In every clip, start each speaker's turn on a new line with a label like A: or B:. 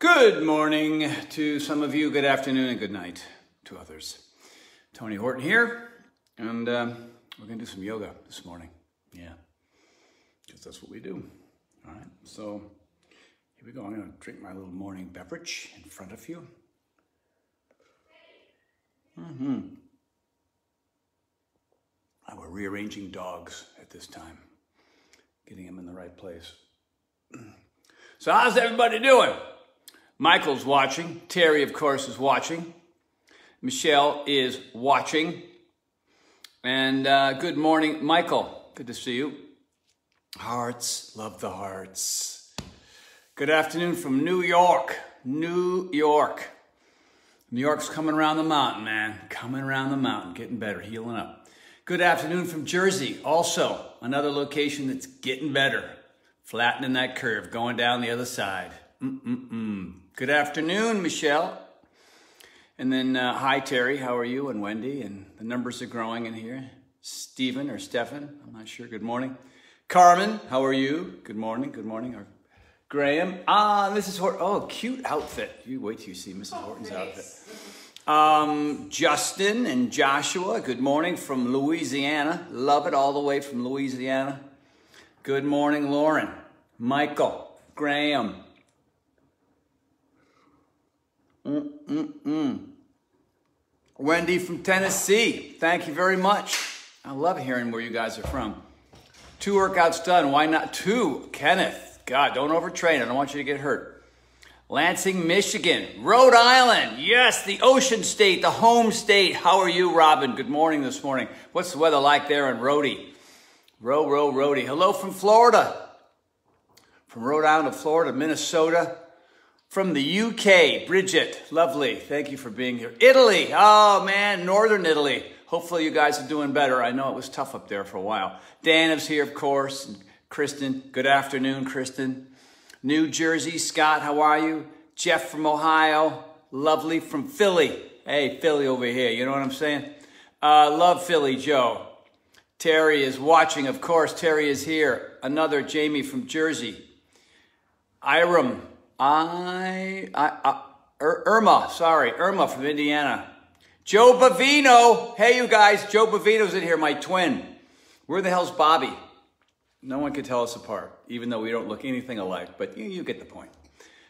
A: Good morning to some of you, good afternoon, and good night to others. Tony Horton here, and um, we're going to do some yoga this morning. Yeah, because that's what we do. All right, so here we go. I'm going to drink my little morning beverage in front of you. Mm-hmm. we're rearranging dogs at this time, getting them in the right place. So how's everybody doing? Michael's watching. Terry, of course, is watching. Michelle is watching. And uh, good morning, Michael. Good to see you. Hearts, love the hearts. Good afternoon from New York. New York. New York's coming around the mountain, man. Coming around the mountain, getting better, healing up. Good afternoon from Jersey. Also, another location that's getting better. Flattening that curve, going down the other side. Mm-mm-mm. Good afternoon, Michelle. And then, uh, hi, Terry. How are you? And Wendy. And the numbers are growing in here. Stephen or Stefan. I'm not sure. Good morning. Carmen, how are you? Good morning. Good morning. Or Graham. Ah, Mrs. Horton. Oh, cute outfit. You wait till you see Mrs. Horton's outfit. Um, Justin and Joshua, good morning from Louisiana. Love it all the way from Louisiana. Good morning, Lauren. Michael, Graham, Mm-mm-mm. Wendy from Tennessee, thank you very much. I love hearing where you guys are from. Two workouts done, why not two? Kenneth, God, don't overtrain, I don't want you to get hurt. Lansing, Michigan, Rhode Island, yes, the ocean state, the home state. How are you, Robin? Good morning this morning. What's the weather like there in Rhodey? Row, row, Rhodey. Hello from Florida. From Rhode Island to Florida, Minnesota, from the UK, Bridget, lovely. Thank you for being here. Italy, oh man, Northern Italy. Hopefully you guys are doing better. I know it was tough up there for a while. Dan is here, of course. And Kristen, good afternoon, Kristen. New Jersey, Scott, how are you? Jeff from Ohio, lovely from Philly. Hey, Philly over here, you know what I'm saying? Uh, love Philly, Joe. Terry is watching, of course. Terry is here. Another Jamie from Jersey. Iram, I, I, I Ir Irma, sorry, Irma from Indiana. Joe Bavino. Hey, you guys, Joe Bavino's in here, my twin. Where the hell's Bobby? No one can tell us apart, even though we don't look anything alike, but you, you get the point.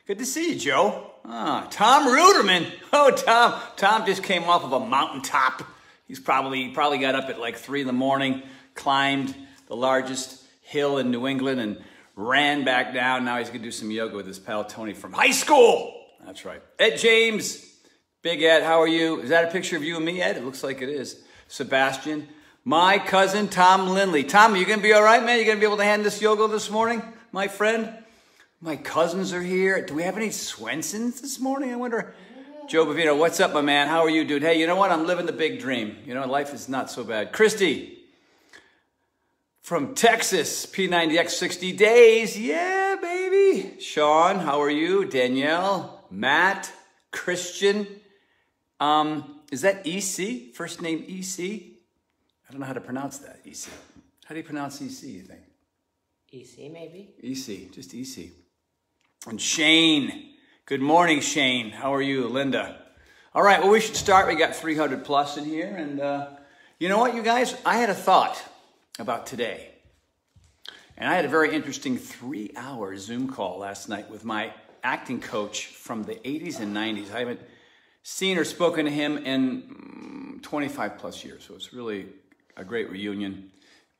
A: Good to see you, Joe. Ah, Tom Ruderman. Oh, Tom. Tom just came off of a mountaintop. He's probably, probably got up at like three in the morning, climbed the largest hill in New England, and ran back down. Now he's going to do some yoga with his pal Tony from high school. That's right. Ed James. Big Ed, how are you? Is that a picture of you and me, Ed? It looks like it is. Sebastian. My cousin, Tom Lindley. Tom, are you going to be all right, man? You going to be able to hand this yoga this morning, my friend? My cousins are here. Do we have any Swensons this morning? I wonder. Joe Bavino, what's up, my man? How are you, dude? Hey, you know what? I'm living the big dream. You know, life is not so bad. Christy, from Texas, P90X 60 days. Yeah, baby. Sean, how are you? Danielle, Matt, Christian. Um, is that EC? First name EC? I don't know how to pronounce that, EC. How do you pronounce EC, you think?
B: EC, maybe?
A: EC, just EC. And Shane. Good morning, Shane. How are you? Linda. All right, well, we should start. We got 300 plus in here. And uh, you know what, you guys? I had a thought about today. And I had a very interesting three hour Zoom call last night with my acting coach from the 80s and 90s. I haven't seen or spoken to him in mm, 25 plus years. So it's really a great reunion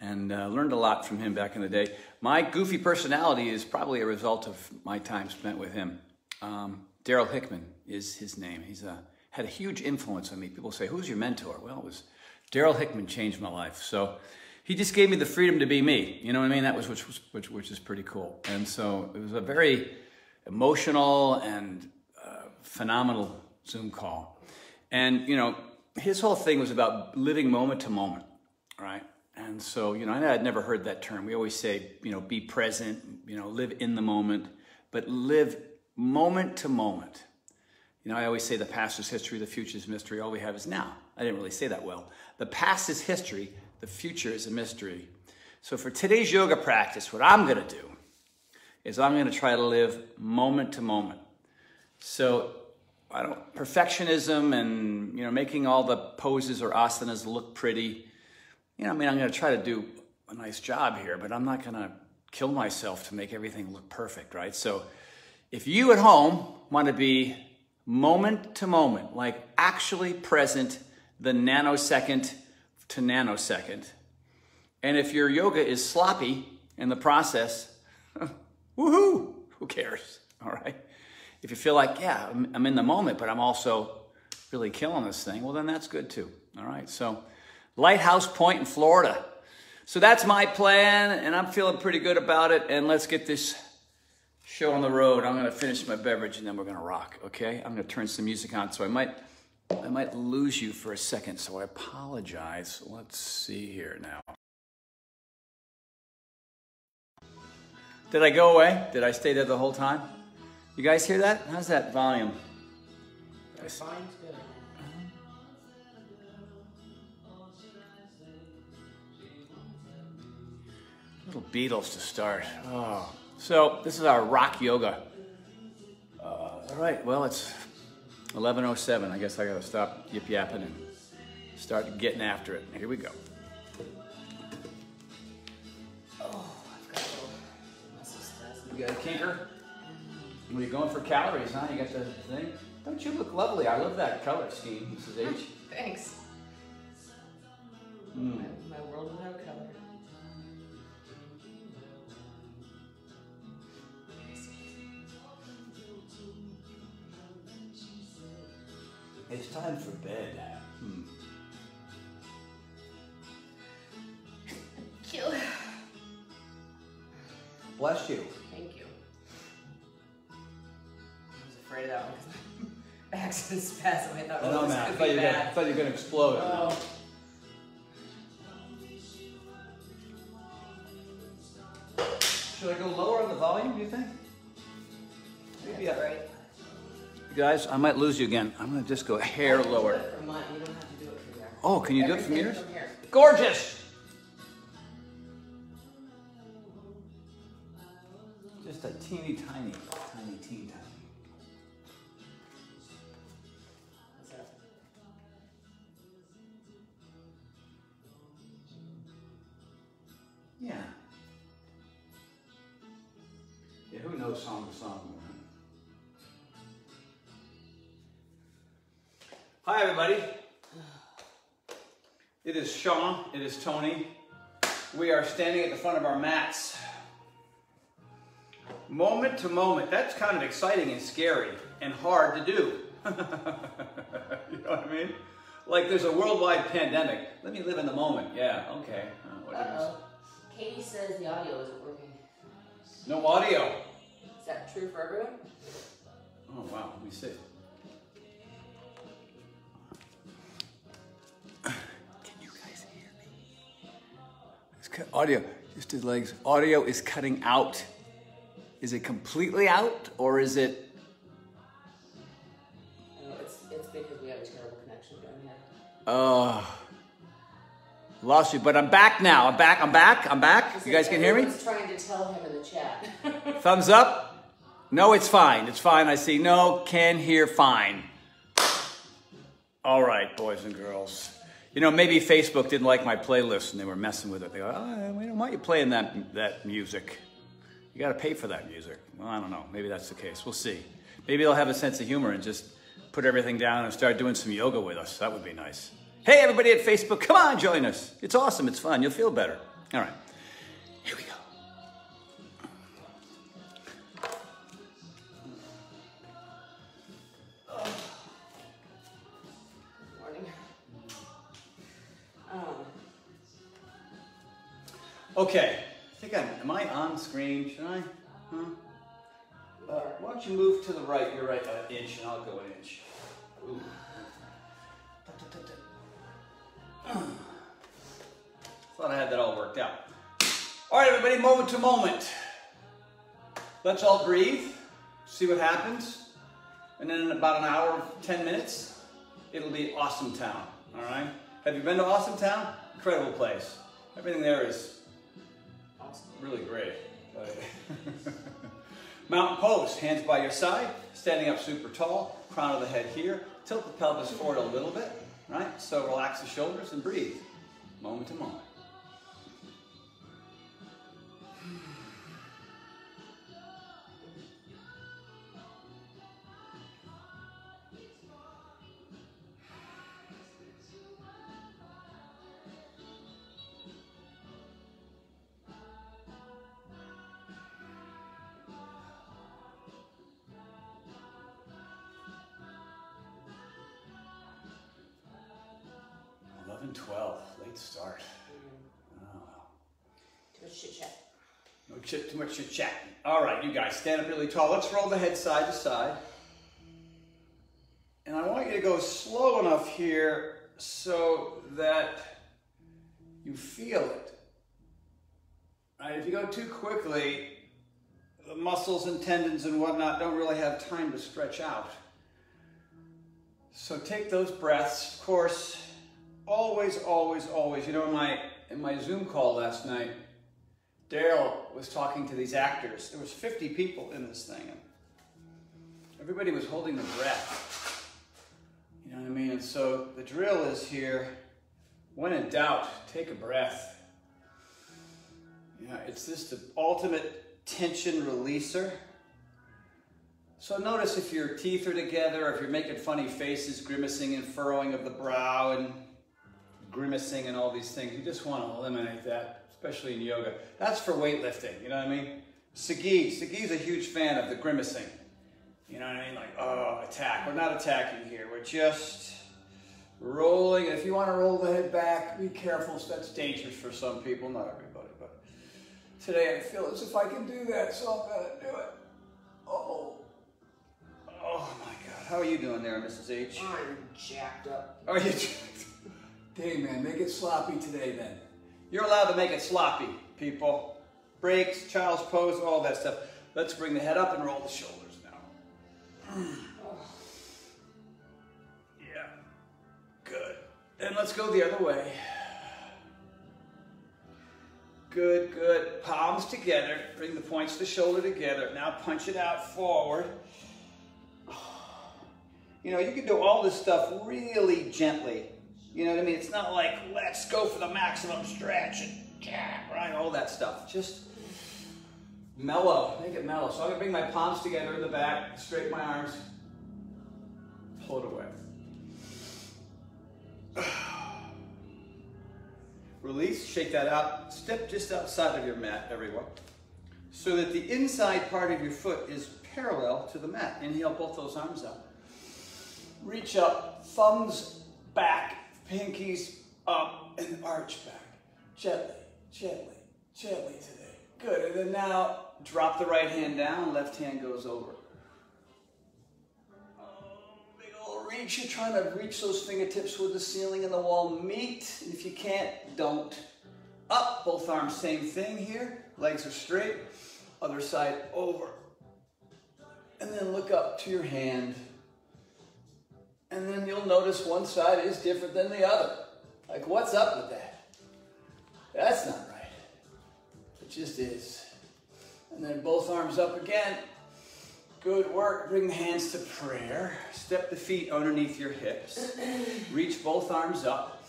A: and uh, learned a lot from him back in the day. My goofy personality is probably a result of my time spent with him. Um, Darryl Hickman is his name. He's a, had a huge influence on me. People say, Who's your mentor? Well, it was Darryl Hickman changed my life. So he just gave me the freedom to be me. You know what I mean? That was which was which, which is pretty cool. And so it was a very emotional and uh, phenomenal Zoom call. And you know, his whole thing was about living moment to moment, right? And so you know, I had never heard that term. We always say, you know, be present, you know, live in the moment, but live moment to moment. You know, I always say the past is history, the future is mystery. All we have is now. I didn't really say that well. The past is history, the future is a mystery. So for today's yoga practice, what I'm going to do is I'm going to try to live moment to moment. So I don't perfectionism and you know making all the poses or asanas look pretty. You know, I mean, I'm going to try to do a nice job here, but I'm not going to kill myself to make everything look perfect, right? So if you at home want to be moment to moment, like actually present the nanosecond to nanosecond, and if your yoga is sloppy in the process, woohoo, who cares? All right. If you feel like, yeah, I'm, I'm in the moment, but I'm also really killing this thing, well, then that's good too. All right. So, Lighthouse Point in Florida. So that's my plan, and I'm feeling pretty good about it. And let's get this show on the road. I'm gonna finish my beverage, and then we're gonna rock. Okay? I'm gonna turn some music on, so I might, I might lose you for a second. So I apologize. Let's see here now. Did I go away? Did I stay there the whole time? You guys hear that? How's that volume?
B: Good.
A: Little Beatles to start. Oh. So this is our rock yoga. Uh, all right, well, it's 11.07. I guess I gotta stop yip yapping and start getting after it. Here we go.
B: Oh, I've got a muscle spasm.
A: You got a kinker? Well, you're going for calories, huh? You got the thing? Don't you look lovely? I love that color scheme, Mrs. H.
B: Thanks. Thought be
A: you were gonna,
B: bad.
A: thought you were gonna explode.
B: Oh.
A: Should I go lower on the volume, do you think? Maybe
B: That's
A: I-
B: right.
A: You guys, I might lose you again. I'm gonna just go a hair
B: You can do
A: lower.
B: it from mine. You don't have to do it from there.
A: Oh, can you do it from
B: Everything
A: yours?
B: From here.
A: Gorgeous! Is Tony. We are standing at the front of our mats. Moment to moment. That's kind of exciting and scary and hard to do. you know what I mean? Like there's a worldwide pandemic. Let me live in the moment. Yeah, okay. Uh, whatever.
B: Uh-oh. Katie says the audio isn't working.
A: No audio.
B: Is that true for everyone?
A: Oh wow, let me see. Audio. Just his legs. Audio is cutting out. Is it completely out or is it?
B: Oh, it's, it's because we have a terrible connection down here.
A: Uh, lost you, but I'm back now. I'm back. I'm back. I'm back. You guys can hear me?
B: Trying to tell him in the chat.
A: Thumbs up. No, it's fine. It's fine. I see. No, can hear fine. All right, boys and girls. You know, maybe Facebook didn't like my playlist and they were messing with it. They go, oh, we don't want you playing that, that music. You got to pay for that music. Well, I don't know. Maybe that's the case. We'll see. Maybe they'll have a sense of humor and just put everything down and start doing some yoga with us. That would be nice. Hey, everybody at Facebook, come on, join us. It's awesome. It's fun. You'll feel better. All right. Okay. I think I'm, am I on screen? Should I? Huh? Uh, why don't you move to the right? You're right, an inch, and I'll go an inch. Ooh. Thought I had that all worked out. All right, everybody, moment to moment. Let's all breathe, see what happens, and then in about an hour, 10 minutes, it'll be Awesome Town. All right? Have you been to Awesome Town? Incredible place. Everything there is. Really great. Mountain pose, hands by your side, standing up super tall, crown of the head here. Tilt the pelvis forward a little bit, right? So relax the shoulders and breathe, moment to moment. All right, you guys, stand up really tall. Let's roll the head side to side. And I want you to go slow enough here so that you feel it. Right, if you go too quickly, the muscles and tendons and whatnot don't really have time to stretch out. So take those breaths. Of course, always, always, always. You know, in my in my Zoom call last night, Darryl was talking to these actors. There was 50 people in this thing. Everybody was holding their breath. You know what I mean? And so the drill is here. When in doubt, take a breath. Yeah, it's just the ultimate tension releaser. So notice if your teeth are together, if you're making funny faces, grimacing and furrowing of the brow and grimacing and all these things, you just want to eliminate that, especially in yoga. That's for weightlifting, you know what I mean? Sagi, Sagi's a huge fan of the grimacing. You know what I mean? Like, oh, attack. We're not attacking here. We're just rolling. If you want to roll the head back, be careful. That's dangerous for some people, not everybody. But today I feel as if I can do that, so I'm going to do it. Oh. Oh my God. How are you doing there, Mrs. H?
B: I'm jacked up.
A: Are you? Jacked? Hey man, make it sloppy today then. You're allowed to make it sloppy, people. Breaks, child's pose, all that stuff. Let's bring the head up and roll the shoulders now. Yeah. Good. And let's go the other way. Good, good. Palms together. Bring the points of the shoulder together. Now punch it out forward. You know, you can do all this stuff really gently. You know what I mean? It's not like, let's go for the maximum stretch and right, all that stuff. Just mellow, make it mellow. So I'm gonna bring my palms together in the back, straighten my arms, pull it away. Release, shake that out. Step just outside of your mat, everyone. So that the inside part of your foot is parallel to the mat. Inhale both those arms out. Reach up, thumbs back, pinkies up, and arch back. Gently, gently, gently today. Good. And then now drop the right hand down, left hand goes over. Oh, reach. You're trying to reach those fingertips where the ceiling and the wall meet. If you can't, don't. Up, both arms, same thing here. Legs are straight. Other side over. And then look up to your hand. And then you'll notice one side is different than the other. Like, what's up with that? That's not right. It just is. And then both arms up again. Good work. Bring the hands to prayer. Step the feet underneath your hips. Reach both arms up.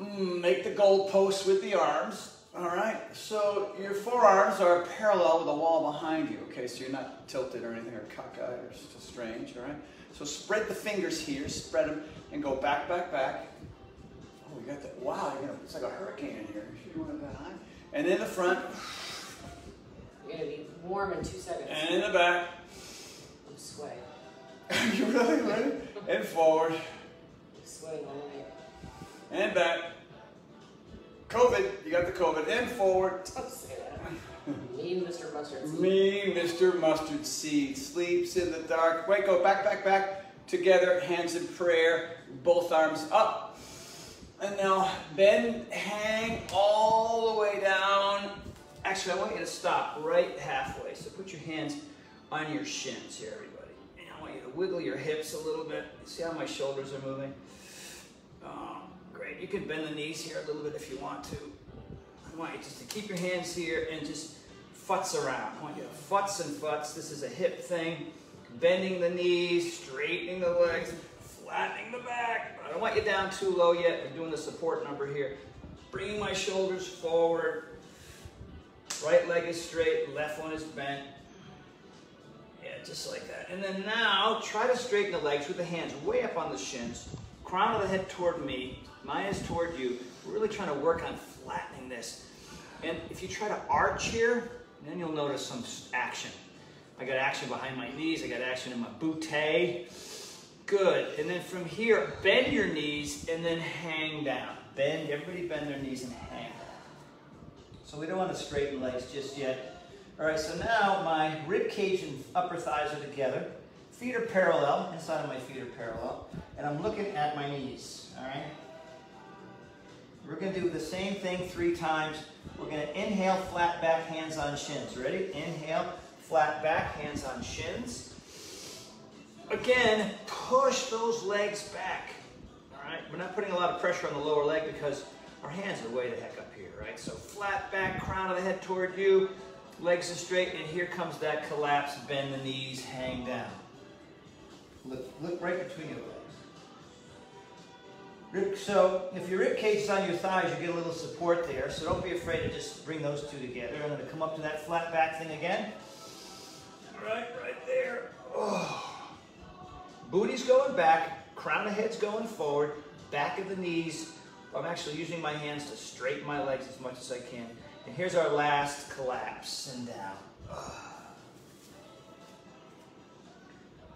A: Mm, Make the goal post with the arms. All right. So your forearms are parallel with the wall behind you. Okay. So you're not tilted or anything or cockeyed or strange. All right. So spread the fingers here. Spread them and go back, back, back. Oh, you got that. Wow. You're gonna, it's like a hurricane in here. You want that high. And in the front
B: You're gonna be warm in two seconds.
A: and in the back.
B: I'm sweating.
A: you really ready? And forward
B: I'm sweating all night.
A: and back. COVID. You got the COVID. And forward.
B: Don't say that. Me Mr. Mustard Seed.
A: Me, Mr. Mustard Seed, sleeps in the dark. Wait, go back, back, back. Together, hands in prayer, both arms up. And now bend, hang all the way down. Actually, I want you to stop right halfway. So put your hands on your shins here, everybody. And I want you to wiggle your hips a little bit. See how my shoulders are moving? Oh, great. You can bend the knees here a little bit if you want to. I want you just to keep your hands here and just futz around. I want you to futz and futz. This is a hip thing. Bending the knees, straightening the legs, flattening the back. I don't want you down too low yet. I'm doing the support number here. Bringing my shoulders forward. Right leg is straight, left one is bent. Yeah, just like that. And then now, try to straighten the legs with the hands way up on the shins. Crown of the head toward me. Mine is toward you. We're really trying to work on flattening this. And if you try to arch here, then you'll notice some action. I got action behind my knees. I got action in my bootay. Good. And then from here, bend your knees and then hang down. Bend, everybody bend their knees and hang So we don't want to straighten legs just yet. All right, so now my rib cage and upper thighs are together. Feet are parallel, inside of my feet are parallel. And I'm looking at my knees, all right? We're gonna do the same thing three times. We're gonna inhale, flat back, hands on shins. Ready? Inhale, flat back, hands on shins. Again, push those legs back. All right, we're not putting a lot of pressure on the lower leg because our hands are way the heck up here, right? So flat back, crown of the head toward you, legs are straight, and here comes that collapse, bend the knees, hang down. Look, look right between your legs. So if your rib cage is on your thighs, you get a little support there. So don't be afraid to just bring those two together. I'm going to come up to that flat back thing again. Right, right there. Oh. Booty's going back, crown of head's going forward, back of the knees. I'm actually using my hands to straighten my legs as much as I can. And here's our last collapse and down.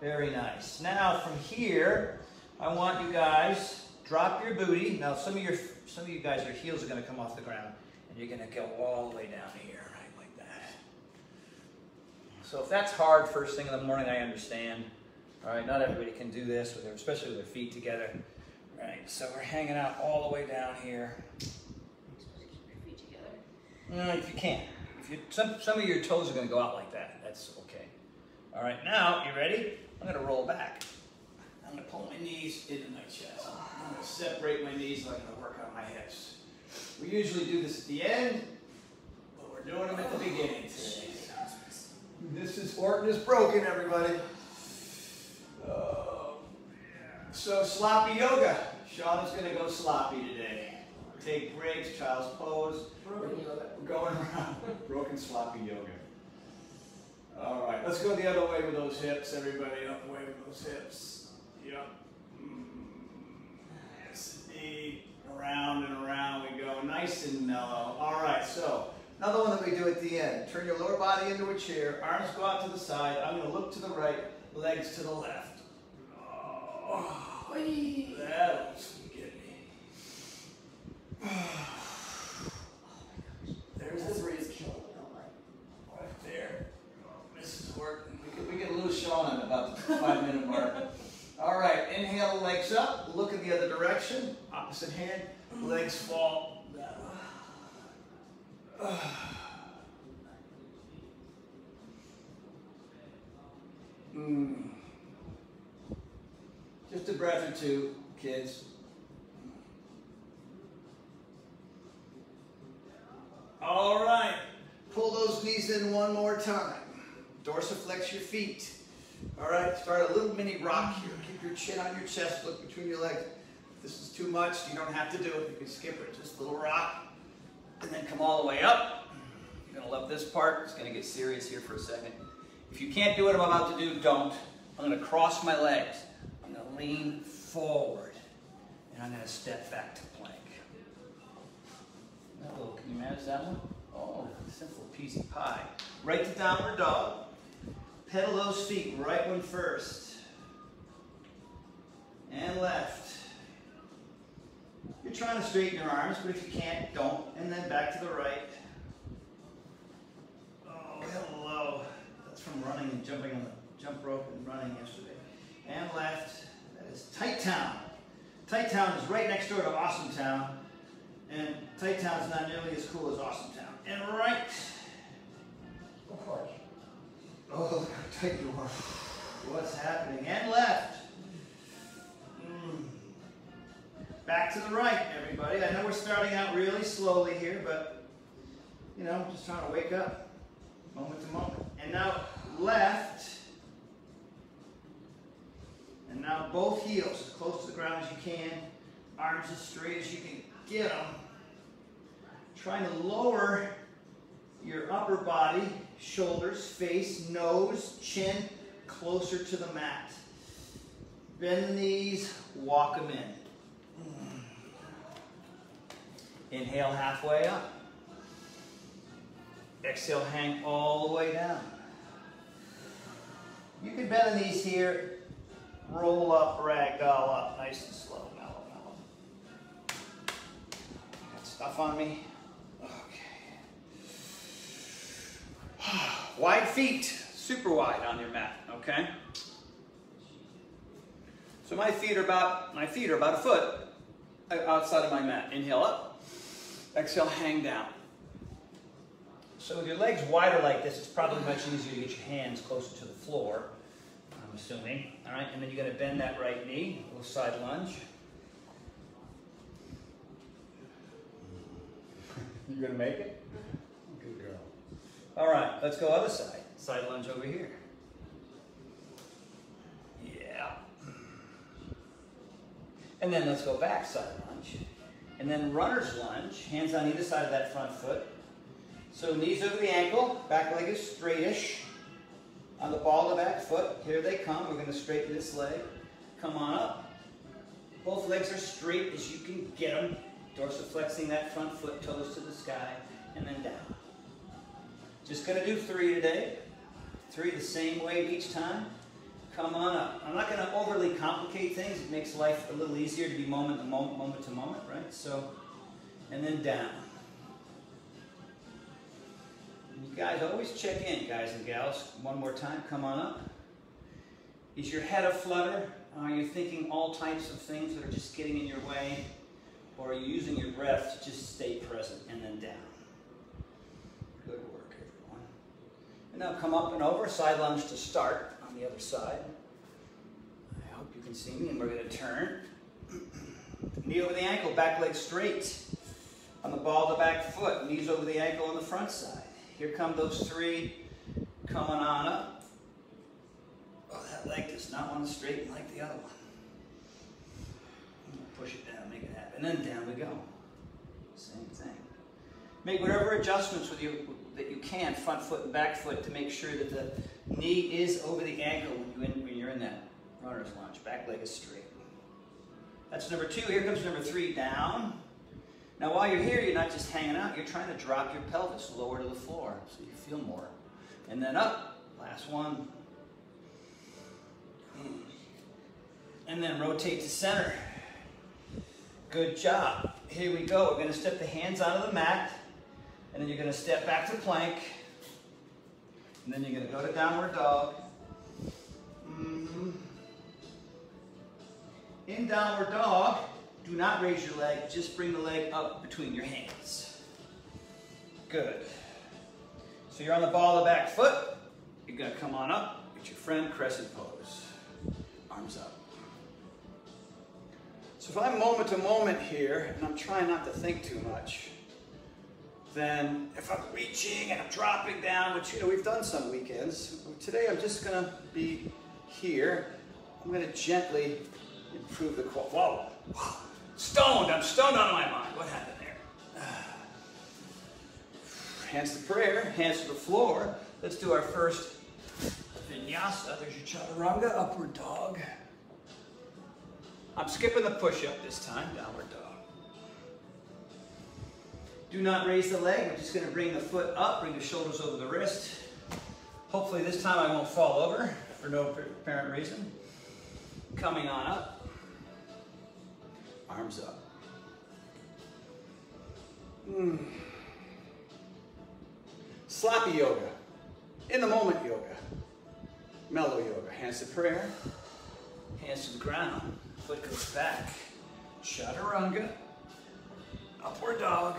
A: Very nice. Now from here, I want you guys drop your booty. Now some of your some of you guys, your heels are going to come off the ground, and you're going to go all the way down here, right like that. So if that's hard first thing in the morning, I understand. All right, not everybody can do this, with their, especially with their feet together. All right, so we're hanging out all the way down here. No, if you can't. If you, some, some of your toes are going to go out like that. That's okay. All right, now, you ready? I'm going to roll back. I'm going to pull my knees into my chest. I'm going to separate my knees like I'm going to work on my hips. We usually do this at the end, but we're doing them at the beginning today. This is Orton is broken, everybody. Oh, so sloppy yoga. Sean is going to go sloppy today. Take breaks, child's pose. Broken yoga. We're going around. Broken sloppy yoga. All right, let's go the other way with those hips, everybody. Other way with those hips. Yep. Indeed. Around and around we go, nice and mellow. All right, so another one that we do at the end. Turn your lower body into a chair, arms go out to the side. I'm going to look to the right, legs to the left. Oh, that was good. There's this raise killing Right there. Oh, Mrs. Horton. We get, we get a little Sean at about the five minute mark. All right, inhale, legs up, look in the other direction, opposite hand, legs fall. Mm. Just a breath or two, kids. All right. Pull those knees in one more time. Dorsiflex your feet. All right, start a little mini rock here. Keep your chin on your chest, look between your legs. If this is too much, you don't have to do it. You can skip it. Just a little rock. And then come all the way up. You're to love this part. It's going to get serious here for a second. If you can't do what I'm about to do, don't. I'm to cross my legs I'm gonna lean forward. And I'm to step back to plank. Little, can you manage that one? Oh, simple peasy pie. Right to downward dog. Pedal those feet, right one first. And left. You're trying to straighten your arms, but if you can't, don't. And then back to the right. Oh, hello. That's from running and jumping on the jump rope and running yesterday. And left That is Tight Town. Tight Town is right next door to Awesome Town. And Tight Town is not nearly as cool as Awesome Town. And right. Oh, look how tight you are. What's happening? And left. Mm. Back to the right, everybody. I know we're starting out really slowly here, but, you know, just trying to wake up. Moment to moment. And now left. And now both heels as close to the ground as you can. Arms as straight as you can get them. Trying to lower your upper body, shoulders, face, nose, chin closer to the mat. Bend the knees, walk them in. Inhale halfway up. Exhale, hang all the way down. You can bend the knees here, roll up, ragdoll up, nice and slow, mellow, mellow. Got stuff on me? Wide feet, super wide on your mat, okay? So my feet are about, my feet are about a foot outside of my mat. Inhale up, exhale, hang down. So with your legs wider like this, it's probably much easier to get your hands closer to the floor, I'm assuming. All right, and then you're gonna bend that right knee, a little side lunge. you're gonna make it? All right, let's go other side. Side lunge over here. Yeah. And then let's go back side lunge. And then runner's lunge, hands on either side of that front foot. So knees over the ankle, back leg is straightish. On the ball of the back foot, here they come. We're going to straighten this leg. Come on up. Both legs are straight as you can get them. Dorsiflexing that front foot, toes to the sky, and then down. Just going to do three today. Three the same way each time. Come on up. I'm not going to overly complicate things. It makes life a little easier to be moment to moment, moment to moment, right? So, and then down. You guys always check in, guys and gals. One more time, come on up. Is your head a flutter? Are you thinking all types of things that are just getting in your way? Or are you using your breath to just stay present and then down? Good work, everyone. And now come up and over, side lunge to start on the other side. I hope you can see me, and we're going to turn. Knee over the ankle, back leg straight. On the ball of the back foot, knees over the ankle on the front side. Here come those three coming on up. Oh, that leg does not want to straighten like the other one. Push it down, make it happen. And then down we go. Same thing. Make whatever adjustments with you that you can, front foot and back foot, to make sure that the knee is over the ankle when, you in, when you're in that runner's lunge. Back leg is straight. That's number two. Here comes number three, down. Now while you're here, you're not just hanging out, you're trying to drop your pelvis lower to the floor so you feel more. And then up, last one. And then rotate to center. Good job. Here we go. We're going to step the hands onto the mat, and then you're going to step back to plank, and then you're going to go to downward dog. Mm -hmm. In downward dog, do not raise your leg, just bring the leg up between your hands. Good. So you're on the ball of the back foot. You're gonna come on up, get your friend crescent pose. Arms up. So if I'm moment to moment here, and I'm trying not to think too much, then if I'm reaching and I'm dropping down, which you know we've done some weekends, today I'm just gonna be here. I'm gonna gently improve the quality. Whoa. Stoned. I'm stoned out of my mind. What happened there? Hands to prayer, hands to the floor. Let's do our first vinyasa. There's your chaturanga, upward dog. I'm skipping the push-up this time, downward dog. Do not raise the leg. I'm just going to bring the foot up, bring the shoulders over the wrist. Hopefully this time I won't fall over for no apparent reason. Coming on up. Arms up. Mm. Sloppy yoga. In the moment yoga. Mellow yoga. Hands to prayer. Hands to the ground. Foot goes back. Chaturanga. Upward dog.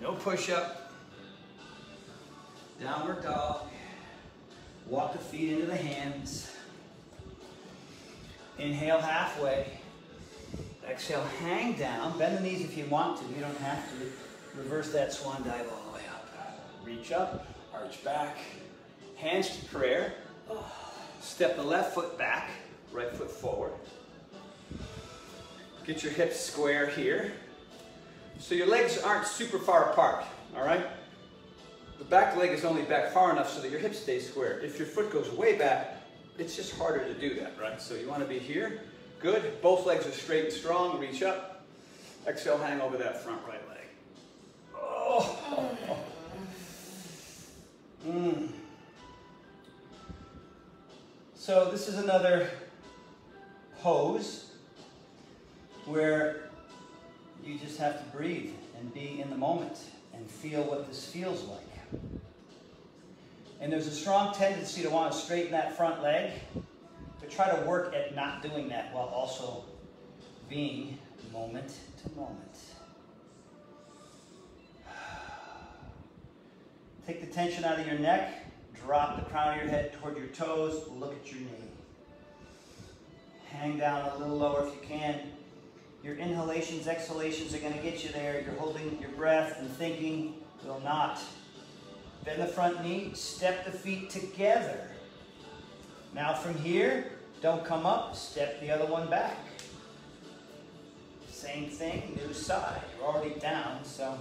A: No push up. Downward dog. Walk the feet into the hands. Inhale halfway. Exhale, hang down. Bend the knees if you want to. You don't have to. Reverse that swan dive all the way up. Reach up, Arch back. Hands to prayer. Step the left foot back, right foot forward. Get your hips square here. So your legs aren't super far apart, all right? The back leg is only back far enough so that your hips stay square. If your foot goes way back, it's just harder to do that, right? So you want to be here. Good. Both legs are straight and strong. Reach up. Exhale, hang over that front right leg. Oh. Mm. So this is another pose where you just have to breathe and be in the moment and feel what this feels like. And there's a strong tendency to want to straighten that front leg, but try to work at not doing that while also being moment to moment. Take the tension out of your neck, drop the crown of your head toward your toes, look at your knee. Hang down a little lower if you can. Your inhalations, exhalations are going to get you there. You're holding your breath and thinking will not. Bend the front knee, step the feet together. Now from here, don't come up, step the other one back. Same thing, new side. You're already down, so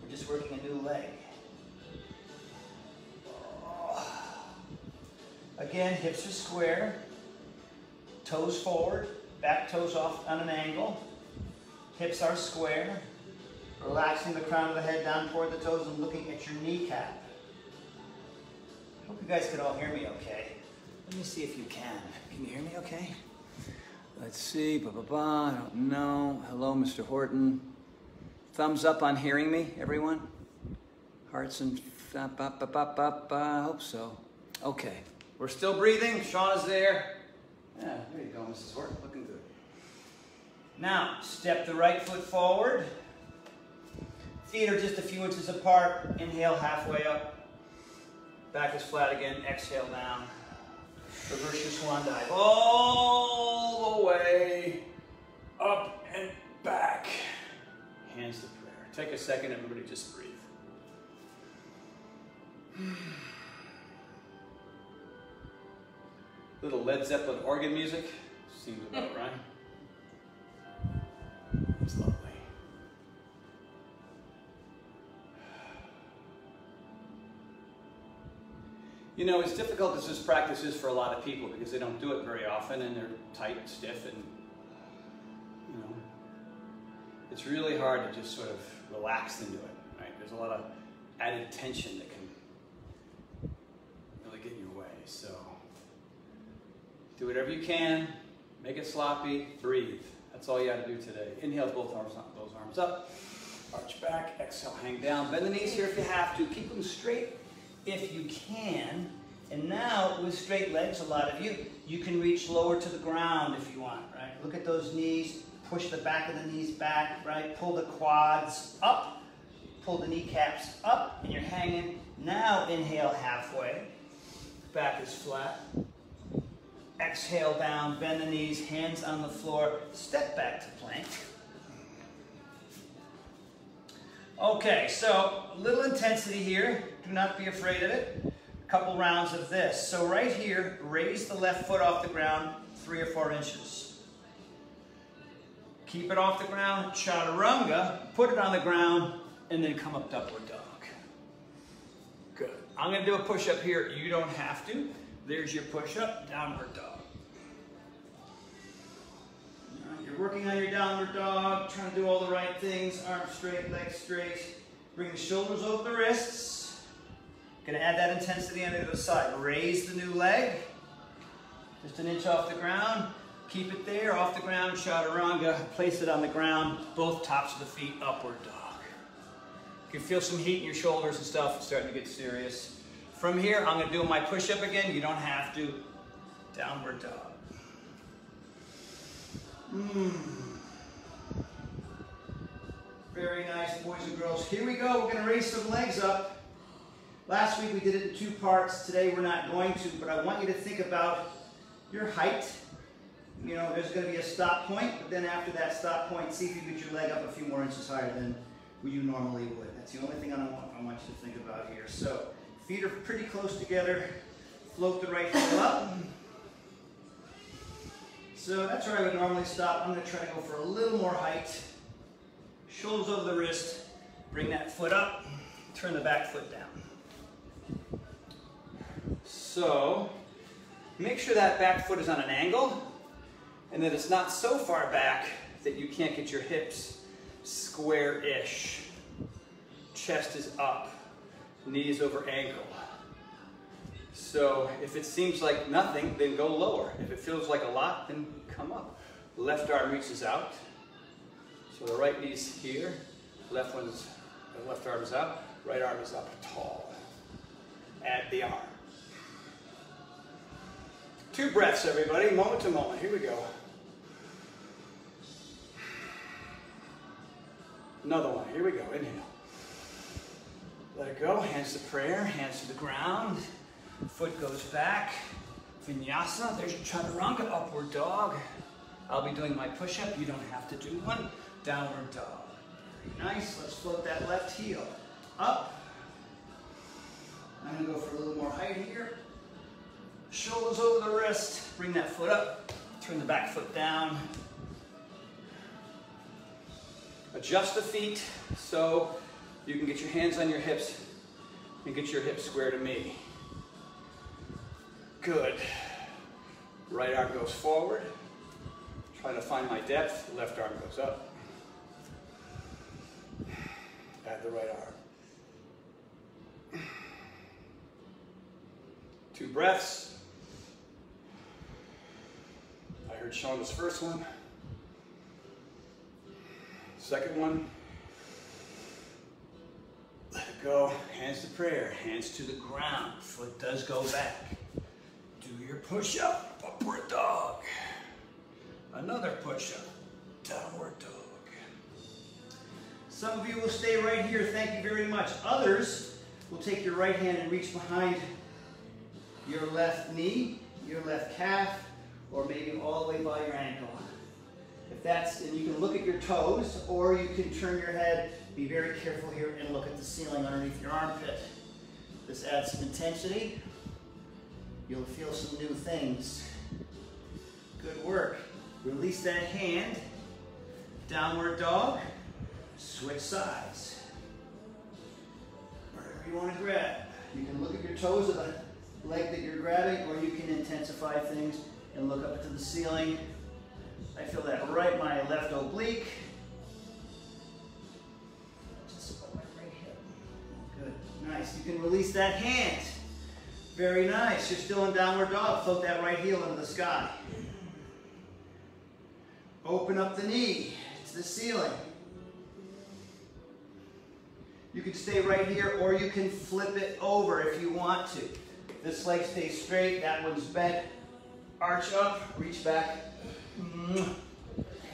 A: we're just working a new leg. Again, hips are square, toes forward, back toes off on an angle. Hips are square, relaxing the crown of the head down toward the toes and looking at your kneecap. I hope you guys can all hear me okay. Let me see if you can. Can you hear me okay?
C: Let's see. Ba ba ba. I don't know. Hello, Mr. Horton. Thumbs up on hearing me, everyone. Hearts and ba ba ba ba ba. I hope so. Okay.
A: We're still breathing. Sean is there. Yeah, there you go, Mrs. Horton. Good. Now, step the right foot forward. Feet are just a few inches apart. Inhale halfway up. Back is flat again. Exhale down. Reverse your swan dive. All the way up and back. Hands to prayer. Take a second, everybody, just breathe. Little Led Zeppelin organ music. Seems about right. It's lovely. You know, as difficult as this practice is for a lot of people because they don't do it very often and they're tight and stiff and, you know, it's really hard to just sort of relax into it, right? There's a lot of added tension that can really get in your way. So do whatever you can, make it sloppy, breathe. That's all you got to do today. Inhale both arms, up, those arms up, arch back, exhale, hang down. Bend the knees here if you have to. Keep them straight if you can. And now, with straight legs, a lot of you, you can reach lower to the ground if you want, right? Look at those knees, push the back of the knees back, right? Pull the quads up, pull the kneecaps up, and you're hanging. Now, inhale halfway. Back is flat. Exhale down, bend the knees, hands on the floor, step back to plank. Okay, so a little intensity here. Do not be afraid of it. A couple rounds of this. So right here, raise the left foot off the ground three or four inches. Keep it off the ground, chaturanga, put it on the ground, and then come up upward dog. Good. I'm gonna do a push-up here. You don't have to. There's your push-up, downward dog. You're working on your downward dog, trying to do all the right things. Arms straight, legs straight. Bring the shoulders over the wrists. Gonna add that intensity on the other side. Raise the new leg. Just an inch off the ground. Keep it there, off the ground, chaturanga. Place it on the ground, both tops of the feet, upward dog. You can feel some heat in your shoulders and stuff. It's starting to get serious. From here, I'm gonna do my push-up again. You don't have to. Downward dog. Mm. Very nice, boys and girls. Here we go. We're going to raise some legs up. Last week we did it in two parts. Today we're not going to, but I want you to think about your height. You know, there's going to be a stop point, but then after that stop point, see if you get your leg up a few more inches higher than you normally would. That's the only thing I, want, I want you to think about here. So Feet are pretty close together. Float the right foot up. So that's where I would normally stop. I'm to try to go for a little more height. Shoulders over the wrist. Bring that foot up. Turn the back foot down. So make sure that back foot is on an angle and that it's not so far back that you can't get your hips square-ish. Chest is up, knees over ankle. So if it seems like nothing, then go lower. If it feels like a lot, then come up. Left arm reaches out. So the right knee's here, left one's, the left arm is out, right arm is up tall. Add the arm. Two breaths, everybody, moment to moment. Here we go. Another one. Here we go. Inhale. Let it go. Hands to prayer. Hands to the ground. Foot goes back. Vinyasa. There's your chaturanga. Upward dog. I'll be doing my push-up. You don't have to do one. Downward dog. Very nice. Let's float that left heel up. I'm to go for a little more height here. Shoulders over the wrist. Bring that foot up. Turn the back foot down. Adjust the feet so you can get your hands on your hips and get your hips square to me. Good. Right arm goes forward. Try to find my depth. Left arm goes up. Add the right arm. Two breaths. I heard Shawna's first one. Second one. Let it go. Hands to prayer. Hands to the ground. Foot does go back. Do your push-up. Upward dog. Another push-up. Downward dog. Some of you will stay right here. Thank you very much. Others will take your right hand and reach behind your left knee, your left calf, or maybe all the way by your ankle. If that's, and you can look at your toes, or you can turn your head, be very careful here, and look at the ceiling underneath your armpit. This adds some intensity. You'll feel some new things. Good work. Release that hand. Downward dog. Switch sides. Wherever you want to grab. You can look at your toes of the leg that you're grabbing, or you can intensify things and look up to the ceiling. I feel that right my left oblique. Just above my right hip. Good, nice. You can release that hand. Very nice. You're still in downward dog. Float that right heel into the sky. Open up the knee to the ceiling. You can stay right here or you can flip it over if you want to. This leg stays straight, that one's bent. Arch up, reach back.
B: Hair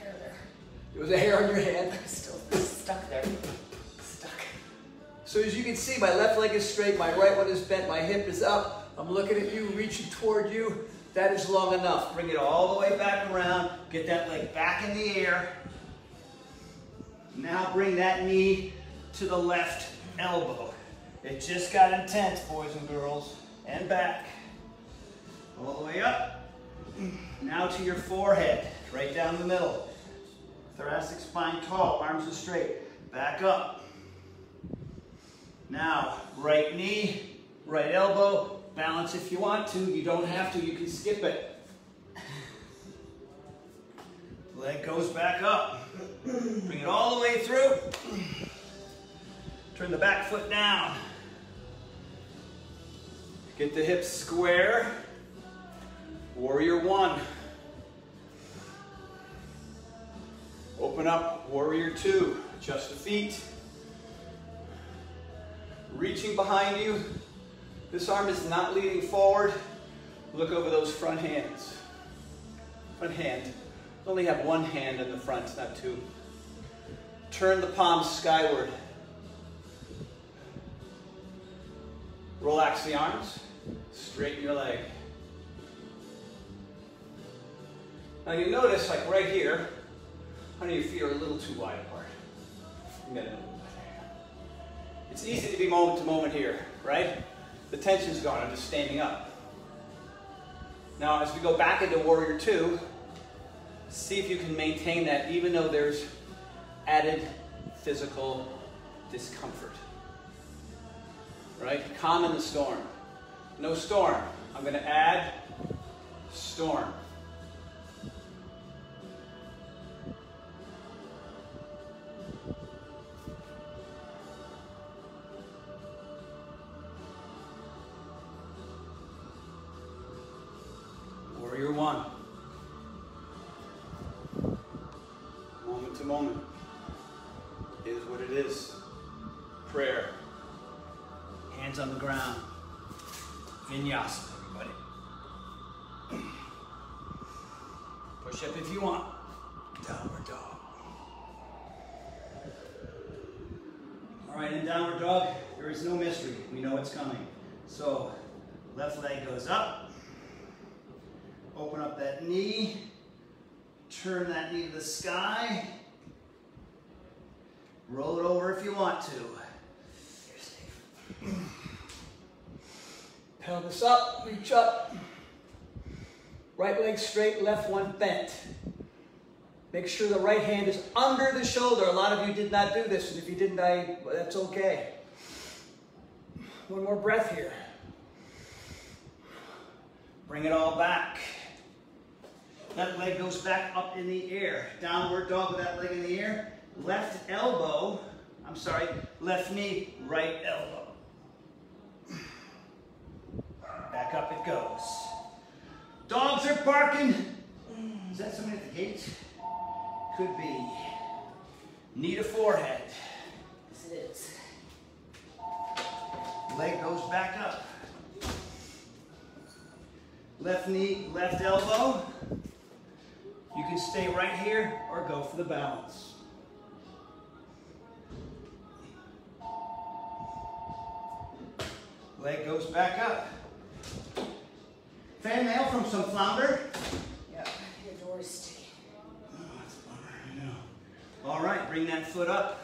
B: there.
C: There was a hair on your hand.
B: I'm still stuck there.
C: So as you can see, my left leg is straight, my right one is bent, my hip is up. I'm looking at you, reaching toward you. That is long enough.
A: Bring it all the way back around. Get that leg back in the air. Now bring that knee to the left elbow. It just got intense, boys and girls. And back. All the way up. Now to your forehead, right down the middle. Thoracic spine tall, arms are straight. Back up. Now, right knee, right elbow. Balance if you want to. You don't have to, you can skip it. Leg goes back up. Bring it all the way through. Turn the back foot down. Get the hips square. Warrior one. Open up, warrior two. Adjust the feet. Reaching behind you. This arm is not leaning forward. Look over those front hands. Front hand. Only have one hand in the front, not two. Turn the palms skyward. Relax the arms. Straighten your leg. Now you notice, like right here, honey, your feet are a little too wide apart. It's easy to be moment to moment here, right? the tension's gone. I'm just standing up. Now, as we go back into Warrior Two, see if you can maintain that even though there's added physical discomfort. Right? Calm in the storm. No storm. I'm going to add storm. Reach up. Right leg straight, left one bent. Make sure the right hand is under the shoulder. A lot of you did not do this, and if you didn't, I, that's okay. One more breath here. Bring it all back. That leg goes back up in the air. Downward dog with that leg in the air. Left elbow, I'm sorry, left knee, right elbow. Back up it goes. Dogs are barking. Is that somebody at the gate? Could be. Knee to forehead.
B: Yes, it is.
A: Leg goes back up. Left knee, left elbow. You can stay right here or go for the balance. Leg goes back up. Fan mail from some flounder.
B: Yeah, your door is sticky.
A: Oh, that's a bummer, I know. All right, bring that foot up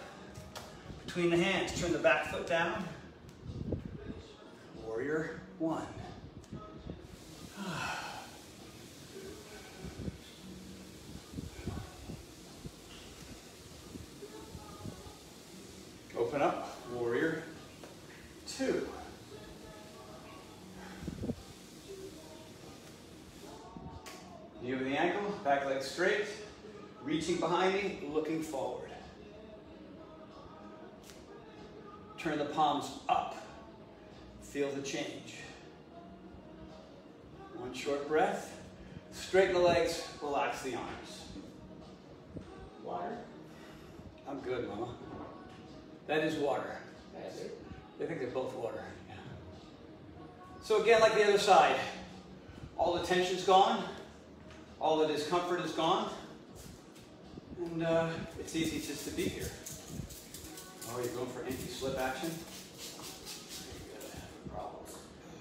A: between the hands. Turn the back foot down. Warrior one. Open up, warrior two. Knee over the ankle, back leg straight, reaching behind me, looking forward. Turn the palms up. Feel the change. One short breath. Straighten the legs, relax the arms.
B: Water.
A: I'm good, Mama. That is water.
B: That's it.
A: I think they're both water. Yeah. So again, like the other side, all the tension's gone, all the discomfort is gone, and uh, it's easy just to be here. Oh, you're going for anti-slip action?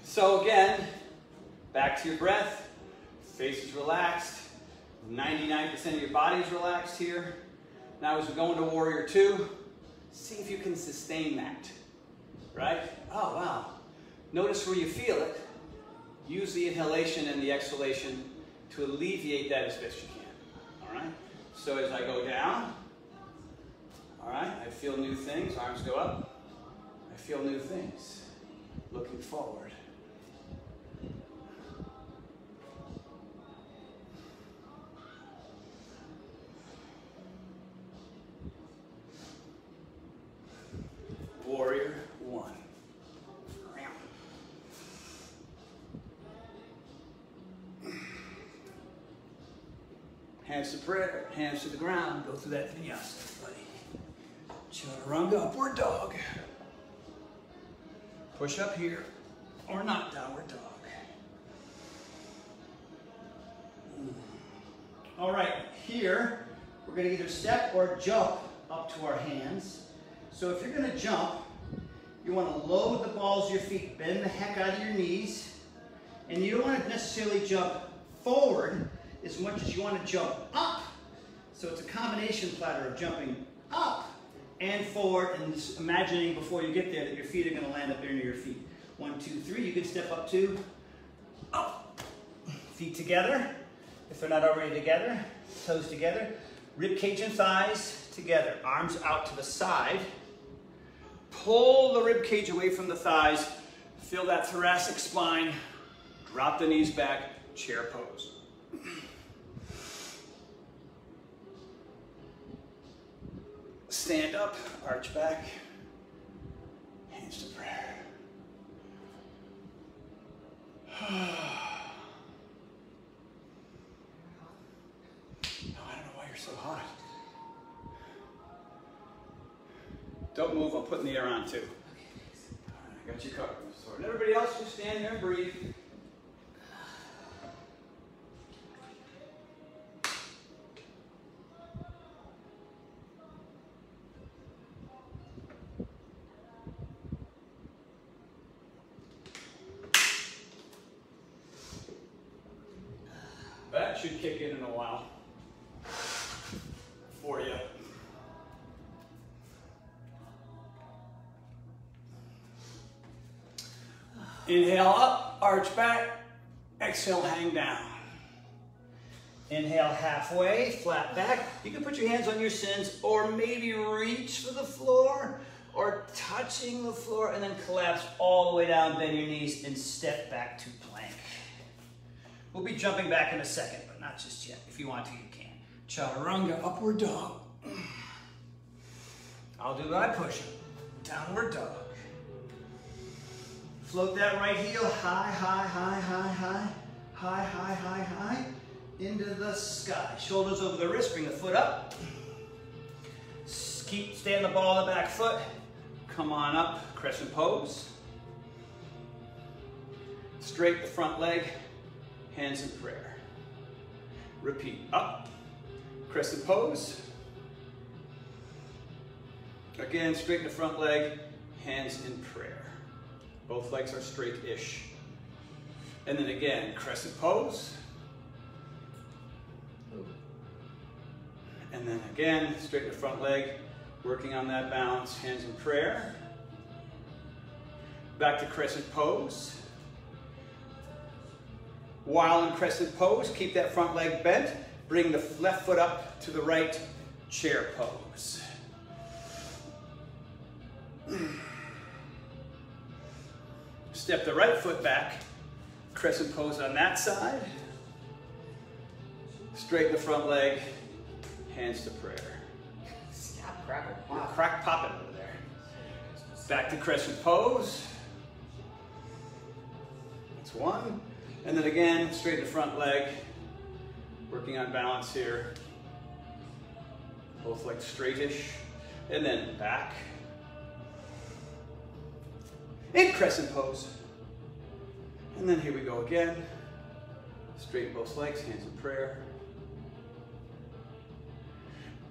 A: So again, back to your breath. Face is relaxed. 99% of your body is relaxed here. Now as we go into warrior two, see if you can sustain that. Right? Oh, wow. Notice where you feel it. Use the inhalation and the exhalation to alleviate that as best you can. All right? So as I go down, all right, I feel new things. Arms go up. I feel new things. Looking forward. Warrior one. Prayer, hands to the ground. Go through that vinyasa, buddy. Chaturanga, upward dog. Push up here, or not, downward dog. Hmm. All right, here, we're gonna either step or jump up to our hands. So if you're gonna jump, you wanna load the balls of your feet, bend the heck out of your knees, and you don't wanna necessarily jump forward as much as you wanna jump up. So it's a combination platter of jumping up and forward and imagining before you get there that your feet are gonna land up there near your feet. One, two, three. You can step up two. Up. Feet together. If they're not already together, toes together. Rib cage and thighs together. Arms out to the side. Pull the rib cage away from the thighs. Feel that thoracic spine. Drop the knees back. Chair pose. Stand up, arch back, hands to prayer. I don't know why you're so hot. Don't move, I'm putting the air on too. I got you covered. So, and everybody else just stand there and breathe. Should kick in in a while for you. Inhale up, arch back. Exhale, hang down. Inhale halfway, flat back. You can put your hands on your sins or maybe reach for the floor or touching the floor and then collapse all the way down, bend your knees and step back to plank. We'll be jumping back in a second, but not just yet. If you want to, you can. Chaturanga, upward dog. I'll do my push-up. Downward dog. Float that right heel high, high, high, high, high, high, high, high, high, into the sky. Shoulders over the wrist, bring the foot up. Keep, stay on the ball of the back foot. Come on up, crescent pose. Straight the front leg, hands in prayer. Repeat, up, crescent pose. Again, straighten the front leg, hands in prayer. Both legs are straight-ish. And then again, crescent pose. And then again, straighten the front leg, working on that balance, hands in prayer. Back to crescent pose. While in crescent pose, keep that front leg bent. Bring the left foot up to the right, chair pose. Step the right foot back, crescent pose on that side. Straighten the front leg, hands to prayer.
B: Stop,
A: You're
B: pop.
A: crack popping over there. Back to crescent pose. That's one. And then again, straighten the front leg. Working on balance here. Both legs straightish. And then back. In crescent pose. And then here we go again. Straighten both legs, hands in prayer.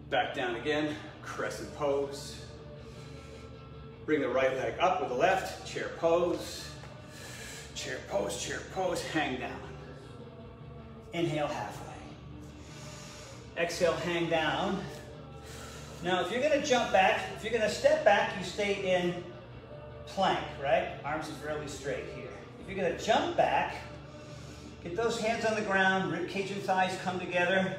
A: Back down again, crescent pose. Bring the right leg up with the left, chair pose. Chair pose, chair pose, hang down. Inhale halfway. Exhale, hang down. Now, if you're gonna jump back, if you're gonna step back, you stay in plank, right? Arms are fairly straight here. If you're gonna jump back, get those hands on the ground, rib cage and thighs come together.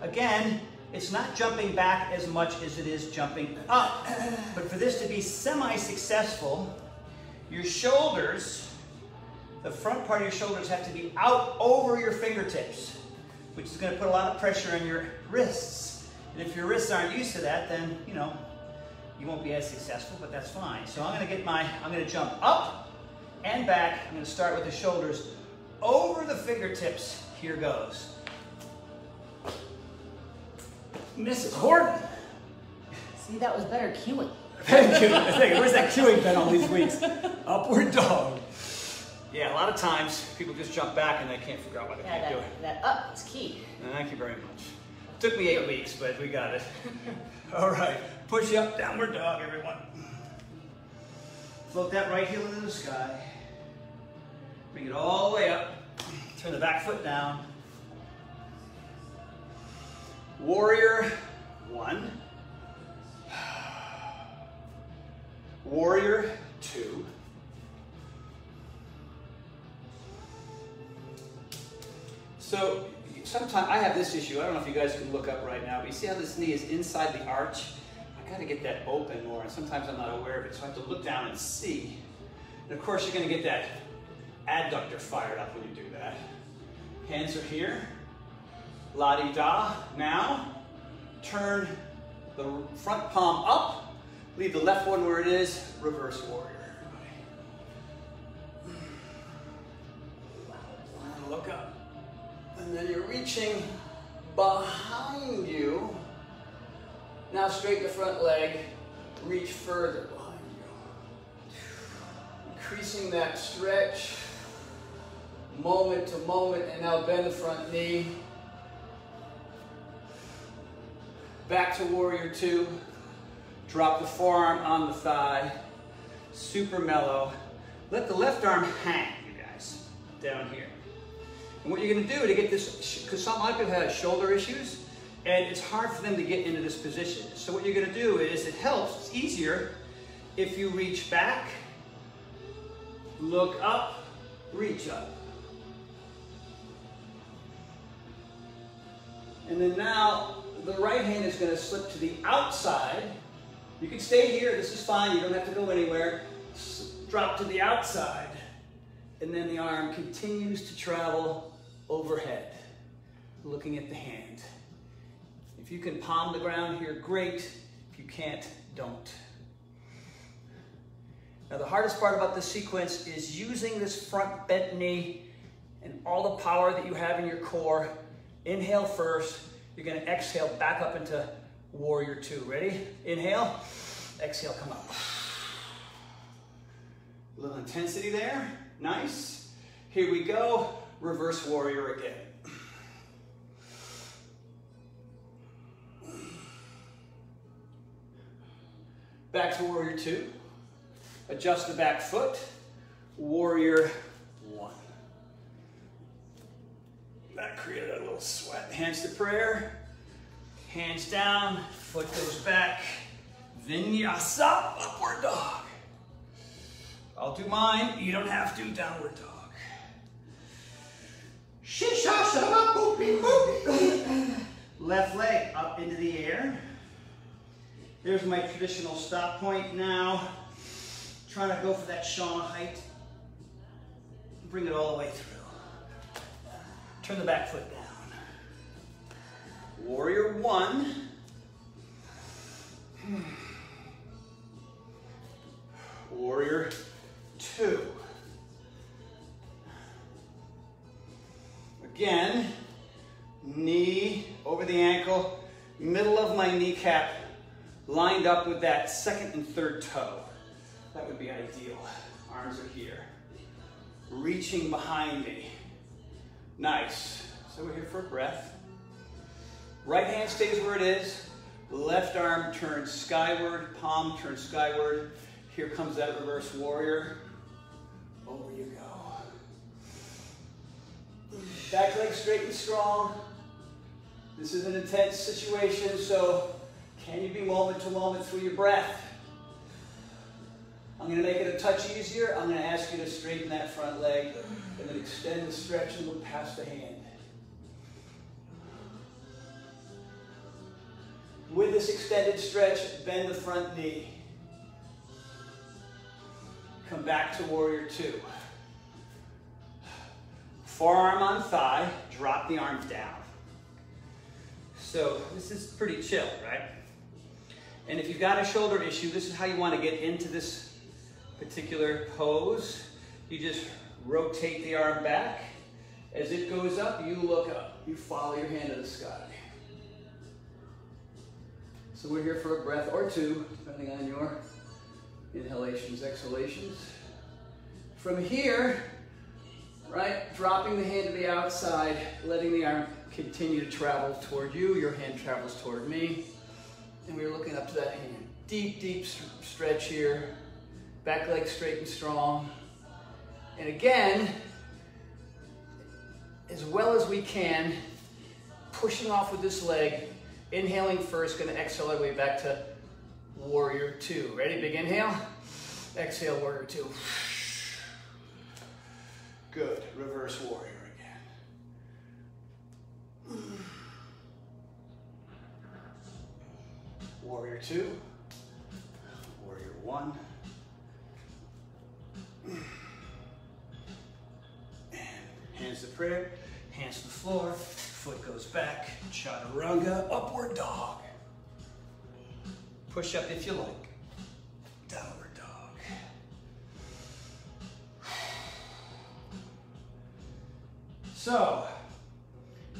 A: Again, it's not jumping back as much as it is jumping up. But for this to be semi-successful, your shoulders, the front part of your shoulders have to be out over your fingertips, which is gonna put a lot of pressure on your wrists. And if your wrists aren't used to that, then, you know, you won't be as successful, but that's fine. So I'm gonna get my, I'm gonna jump up and back. I'm gonna start with the shoulders over the fingertips. Here goes. Mrs. Horton.
B: See, that was better cueing.
A: Thank you. Where's that cueing been all these weeks? Upward dog. Yeah, a lot of times people just jump back and they can't figure out why they
B: Yeah,
A: can't do it.
B: that up is key.
A: Thank you very much. Took me eight weeks, but we got it. All right, push up, downward dog, everyone. Float that right heel into the sky. Bring it all the way up. Turn the back foot down. Warrior one. Warrior sometimes I have this issue. I don't know if you guys can look up right now, but you see how this knee is inside the arch? I got to get that open more, and sometimes I'm not aware of it, so I have to look down and see. And of course, you're to get that adductor fired up when you do that. Hands are here. La-di-da. Now, turn the front palm up. Leave the left one where it is. Reverse warrior. Reaching behind you. Now straighten the front leg. Reach further behind you. Increasing that stretch moment to moment, and now bend the front knee. Back to warrior two. Drop the forearm on the thigh. Super mellow. Let the left arm hang, you guys, down here. And what you're gonna do to get this, because some lot of people have shoulder issues, and it's hard for them to get into this position. So what you're gonna do is, it helps, it's easier if you reach back, look up, reach up. And then now the right hand is going to slip to the outside. You can stay here, this is fine, you don't have to go anywhere. Drop to the outside. And then the arm continues to travel overhead, looking at the hand. If you can palm the ground here, great. If you can't, don't. Now the hardest part about this sequence is using this front bent knee and all the power that you have in your core Inhale first. You're going to exhale back up into warrior two. Ready? Inhale. Exhale, come up. A little intensity there. Nice. Here we go. Reverse warrior again. Back to warrior two. Adjust the back foot. Warrior one. That created a little sweat. Hands to prayer. Hands down. Foot goes back. Vinyasa. Upward dog. I'll do mine. You don't have to. Downward dog. Left leg up into the air. There's my traditional stop point now. Trying to go for that Shawna height. Bring it all the way through. Turn the back foot down. Warrior one. Warrior two. Again, knee over the ankle, middle of my kneecap lined up with that second and third toe. That would be ideal. Arms are here. Reaching behind me. Nice. So we're here for a breath. Right hand stays where it is. Left arm turns skyward, palm turns skyward. Here comes that reverse warrior. Over you Back leg straight and strong. This is an intense situation, so can you be moment to moment through your breath? I'm going to make it a touch easier. I'm going to ask you to straighten that front leg and then extend the stretch and look past the hand. With this extended stretch, bend the front knee. Come back to warrior two. Forearm on thigh, drop the arms down. So this is pretty chill, right? And if you've got a shoulder issue, this is how you want to get into this particular pose. You just rotate the arm back. As it goes up, you look up. You follow your hand to the sky. So we're here for a breath or two, depending on your inhalations, exhalations. From here, right, dropping the hand to the outside, letting the arm continue to travel toward you. Your hand travels toward me. And we're looking up to that hand. Deep, deep stretch here. Back leg straight and strong. And again, as well as we can, pushing off with this leg, inhaling first, gonna exhale our way back to warrior two. Ready, big inhale. Exhale, warrior two. Good, reverse warrior again. Warrior two, warrior one. And hands to prayer, hands to the floor, foot goes back, chaturanga, upward dog. Push up if you like. So,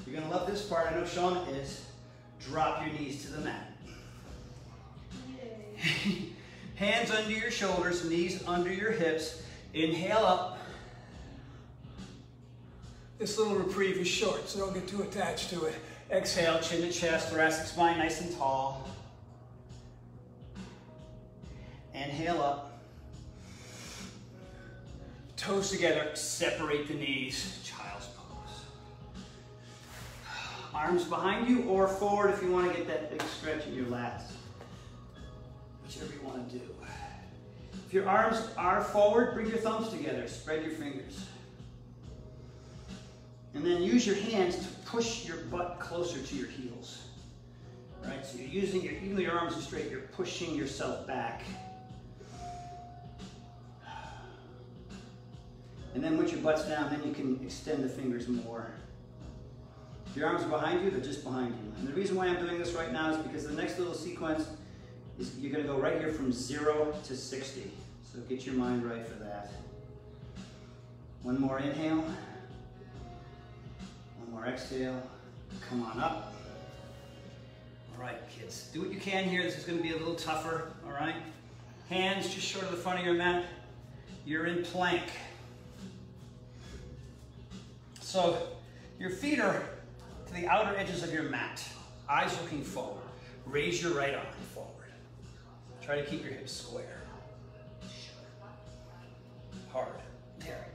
A: you're gonna love this part, I know Sean is. Drop your knees to the mat. Hands under your shoulders, knees under your hips. Inhale up. This little reprieve is short, so don't get too attached to it. Exhale, chin to chest, thoracic spine nice and tall. Inhale up. Toes together, separate the knees, Arms behind you or forward if you want to get that big stretch in your lats. Whichever you want to do. If your arms are forward, bring your thumbs together, spread your fingers. And then use your hands to push your butt closer to your heels. Right, so you're using your, even though your arms are straight, you're pushing yourself back. And then once your butt's down, then you can extend the fingers more. Your arms are behind you, they're just behind you. And the reason why I'm doing this right now is because the next little sequence is you're gonna go right here from zero to 60. So get your mind right for that. One more inhale. One more exhale. Come on up. All right, kids, do what you can here. This is gonna be a little tougher, all right? Hands just short of the front of your mat. You're in plank. So your feet are to the outer edges of your mat, eyes looking forward. Raise your right arm forward. Try to keep your hips square. Hard. There.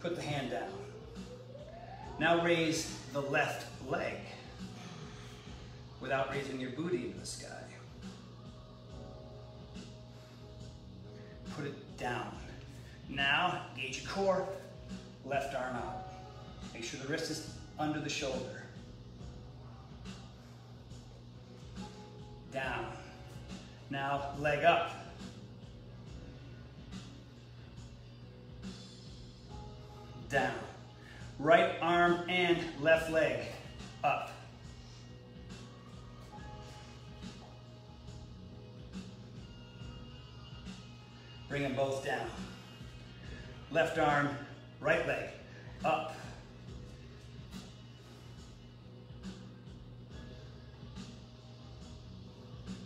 A: Put the hand down. Now raise the left leg without raising your booty into the sky. Put it down. Now, engage your core, left arm out. Make sure the wrist is under the shoulder. Down. Now, leg up. Down. Right arm and left leg up. Bring them both down. Left arm, right leg, up.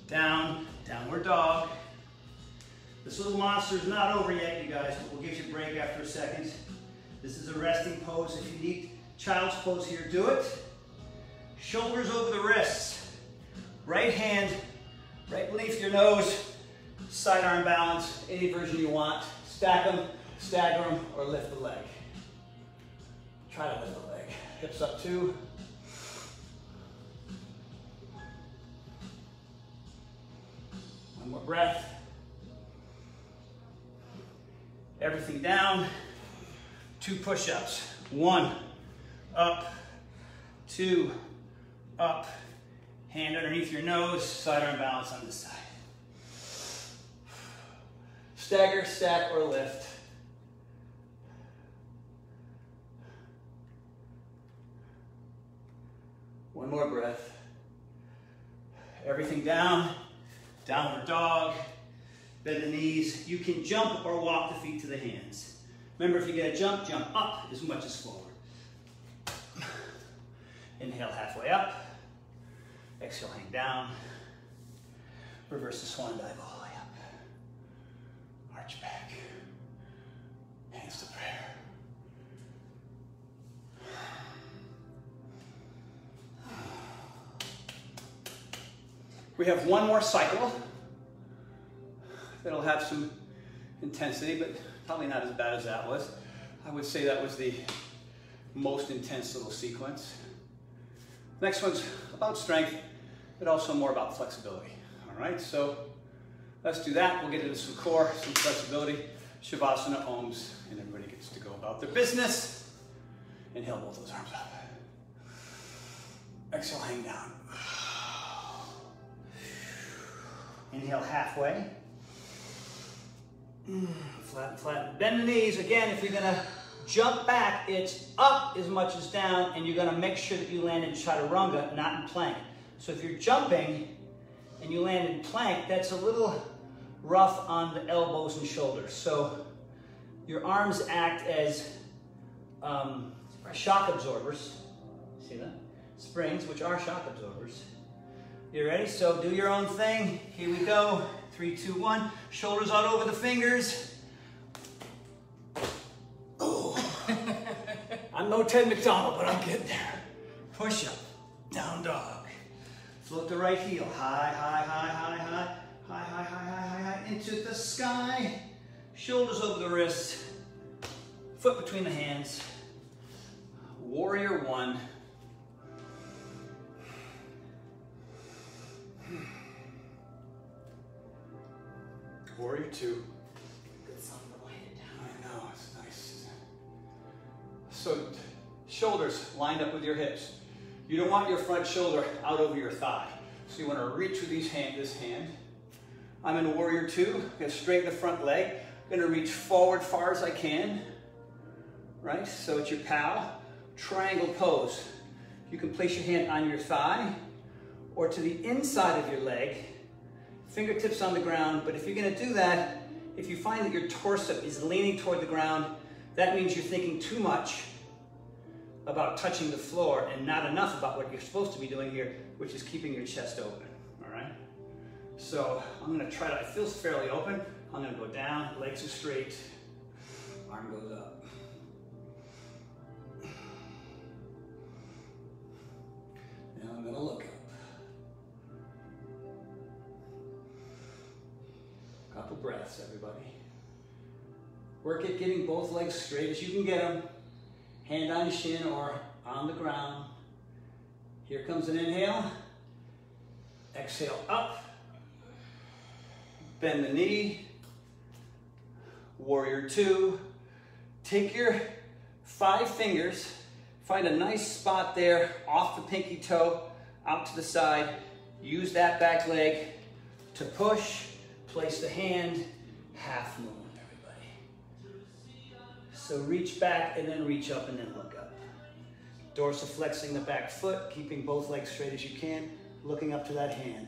A: Down, downward dog. This little monster is not over yet, you guys, but we'll give you a break after a second. This is a resting pose. If you need child's pose here, do it. Shoulders over the wrists. Right hand right beneath your nose. Side arm balance, any version you want. Stack them, stagger them, or lift the leg. Try to lift the leg. Hips up too. One more breath. Everything down. Two push-ups. One, up, two, up. Hand underneath your nose, side arm balance on this side. Stagger, stack, or lift. One more breath. Everything down, downward dog, bend the knees. You can jump or walk the feet to the hands. Remember, if you get a jump, jump up as much as forward. Inhale halfway up. Exhale, hang down. Reverse the swan dive all the way up. Arch back. Hands to prayer. We have one more cycle that'll have some intensity, but probably not as bad as that was. I would say that was the most intense little sequence. Next one's about strength, but also more about flexibility. All right, so let's do that. We'll get into some core, some flexibility, Shavasana, Oms, and everybody gets to go about their business. Inhale both those arms up. Exhale, hang down. Inhale halfway. Mm, flatten, flatten. Bend the knees. Again, if you're gonna jump back, it's up as much as down, and you're gonna make sure that you land in chaturanga, not in plank. So if you're jumping and you land in plank, that's a little rough on the elbows and shoulders. So your arms act as um, shock absorbers. See that? Springs, which are shock absorbers. You ready? So do your own thing. Here we go. Three, two, one. Shoulders out over the fingers. Oh. I'm no Ted McDonald, but I'm getting there. Push up. Down dog. Float the right heel. High, high, high, high, high. High, high, high, high, high, high. Into the sky. Shoulders over the wrists. Foot between the hands. Warrior one. Warrior two.
B: Good song, but wind it down.
A: I know, it's nice. So, shoulders lined up with your hips. You don't want your front shoulder out over your thigh. So you want to reach with these hand, this hand. I'm in warrior two. I'm going to straighten the front leg. I'm going to reach forward far as I can. Right? So it's your pal. Triangle pose. You can place your hand on your thigh or to the inside of your leg. Fingertips on the ground. But if you're going to do that, if you find that your torso is leaning toward the ground, that means you're thinking too much about touching the floor and not enough about what you're supposed to be doing here, which is keeping your chest open, all right? So I'm gonna try to, it feels fairly open. I'm gonna go down, legs are straight, arm goes up. Now I'm gonna look Couple breaths, everybody. Work at getting both legs straight as you can get them. Hand on shin or on the ground. Here comes an inhale. Exhale up. Bend the knee. Warrior two. Take your five fingers, find a nice spot there off the pinky toe, out to the side. Use that back leg to push. Place the hand, half moon, everybody. So reach back and then reach up and then look up. Dorsiflexing the back foot, keeping both legs straight as you can, looking up to that hand.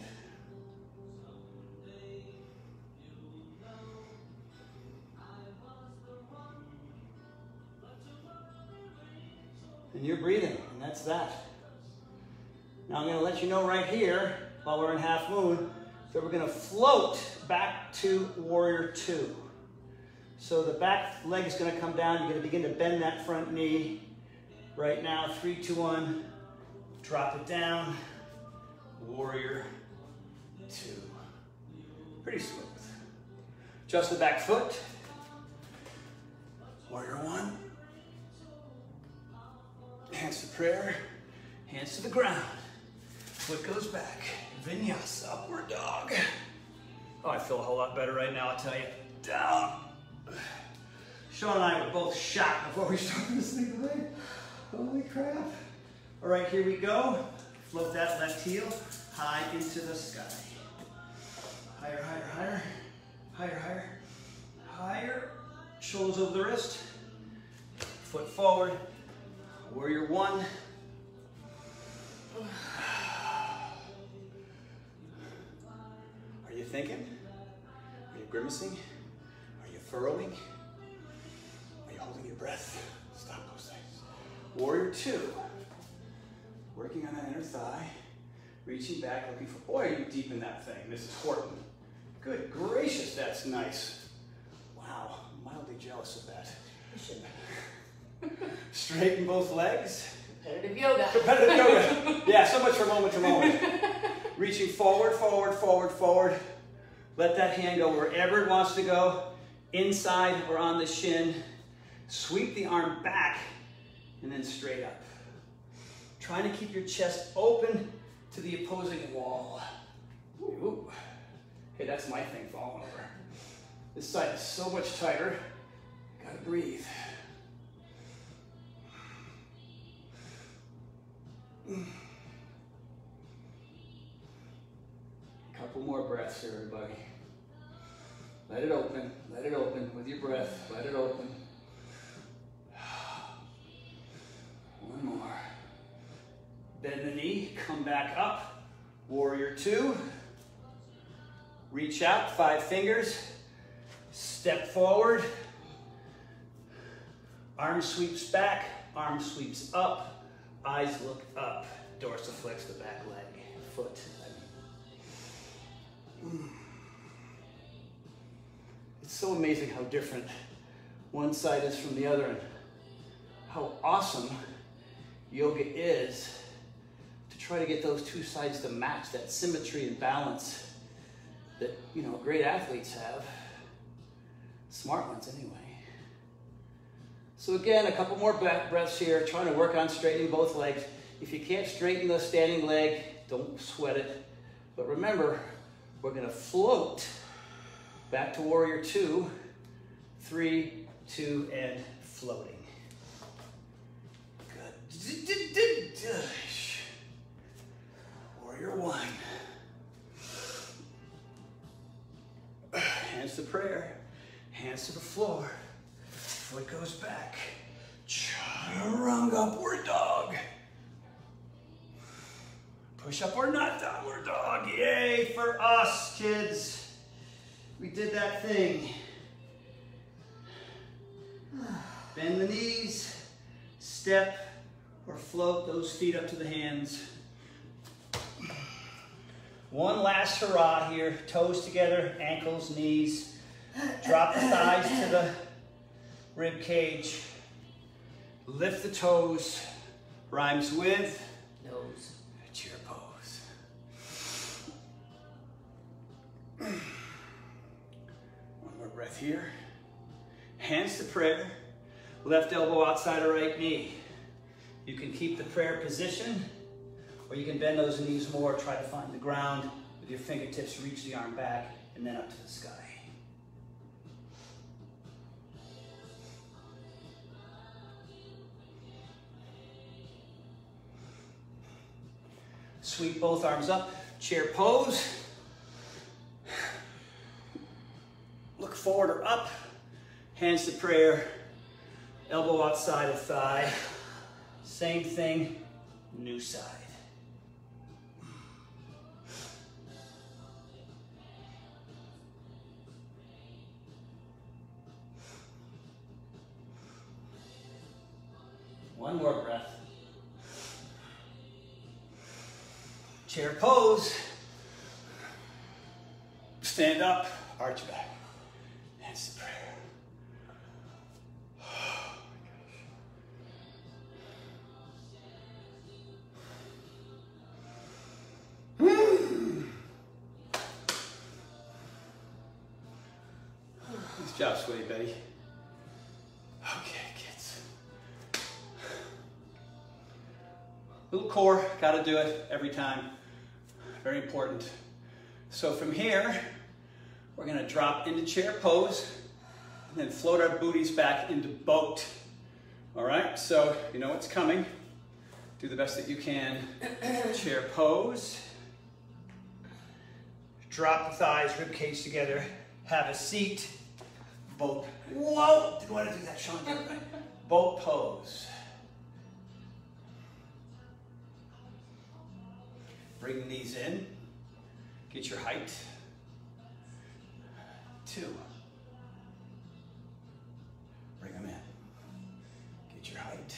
A: And you're breathing, and that's that. Now I'm going to let you know right here, while we're in half moon, that we're to float back to warrior two. So the back leg is to come down. You're to begin to bend that front knee. Right now, three, two, one. Drop it down. Warrior two. Pretty smooth. Just the back foot. Warrior one. Hands to prayer. Hands to the ground. Foot goes back. Vinyasa, upward dog. Oh, I feel a whole lot better right now, I'll tell you. Down. Sean and I were both shocked before we started this thing today. Holy crap. All right, here we go. Float that left heel high into the sky. Higher, higher, higher. Higher, higher. Higher. Shoulders over the wrist. Foot forward. Warrior one. Are you thinking? Are you grimacing? Are you furrowing? Are you holding your breath? Stop those things. Warrior two. Working on that inner thigh. Reaching back, looking for, boy, are you deep in that thing, Mrs. Horton. Good gracious, that's nice. Wow, I'm mildly jealous of that. Straighten both legs.
B: Competitive yoga.
A: Competitive yoga. Yeah, so much for moment to moment. Reaching forward, forward, forward, forward. Let that hand go wherever it wants to go, inside or on the shin. Sweep the arm back and then straight up. Trying to keep your chest open to the opposing wall. Ooh. Hey, that's my thing falling over. This side is so much tighter. Gotta breathe. Couple more breaths here, everybody. Let it open. Let it open with your breath. Let it open. One more. Bend the knee, come back up. Warrior two. Reach out, five fingers. Step forward. Arm sweeps back, arm sweeps up. Eyes look up. Dorsiflex the back leg, foot. It's so amazing how different one side is from the other and how awesome yoga is to try to get those two sides to match that symmetry and balance that, you know, great athletes have. Smart ones anyway. So again, a couple more breaths here, trying to work on straightening both legs. If you can't straighten the standing leg, don't sweat it. But remember, we're gonna float back to warrior two, three, two, and floating. Good. Warrior one. Hands to prayer, hands to the floor, foot goes back. Chaturanga upward dog. Push up or not downward dog. Yay for us, kids. We did that thing. Bend the knees, step or float those feet up to the hands. One last hurrah here. Toes together, ankles, knees. Drop the thighs to the rib cage. Lift the toes. Rhymes with
B: Nose.
A: chair pose. One more breath here. Hands to prayer. Left elbow outside of right knee. You can keep the prayer position or you can bend those knees more, try to find the ground with your fingertips, reach the arm back, and then up to the sky. Sweep both arms up, chair pose. Look forward or up, hands to prayer, elbow outside of thigh. Same thing, new side. One more breath. Chair pose. Stand up, arch back. Hands to prayer. Nice job, sweetie Betty. Okay, kids. Little core, gotta do it every time. Very important. So from here, we're gonna drop into chair pose and then float our booties back into boat. All right, so you know what's coming. Do the best that you can. chair pose. Drop the thighs, rib cage together. Have a seat. Boat. Whoa! Didn't want to do that, Shawna. Boat pose. Bring the knees in. Get your height. Two. Bring them in. Get your height.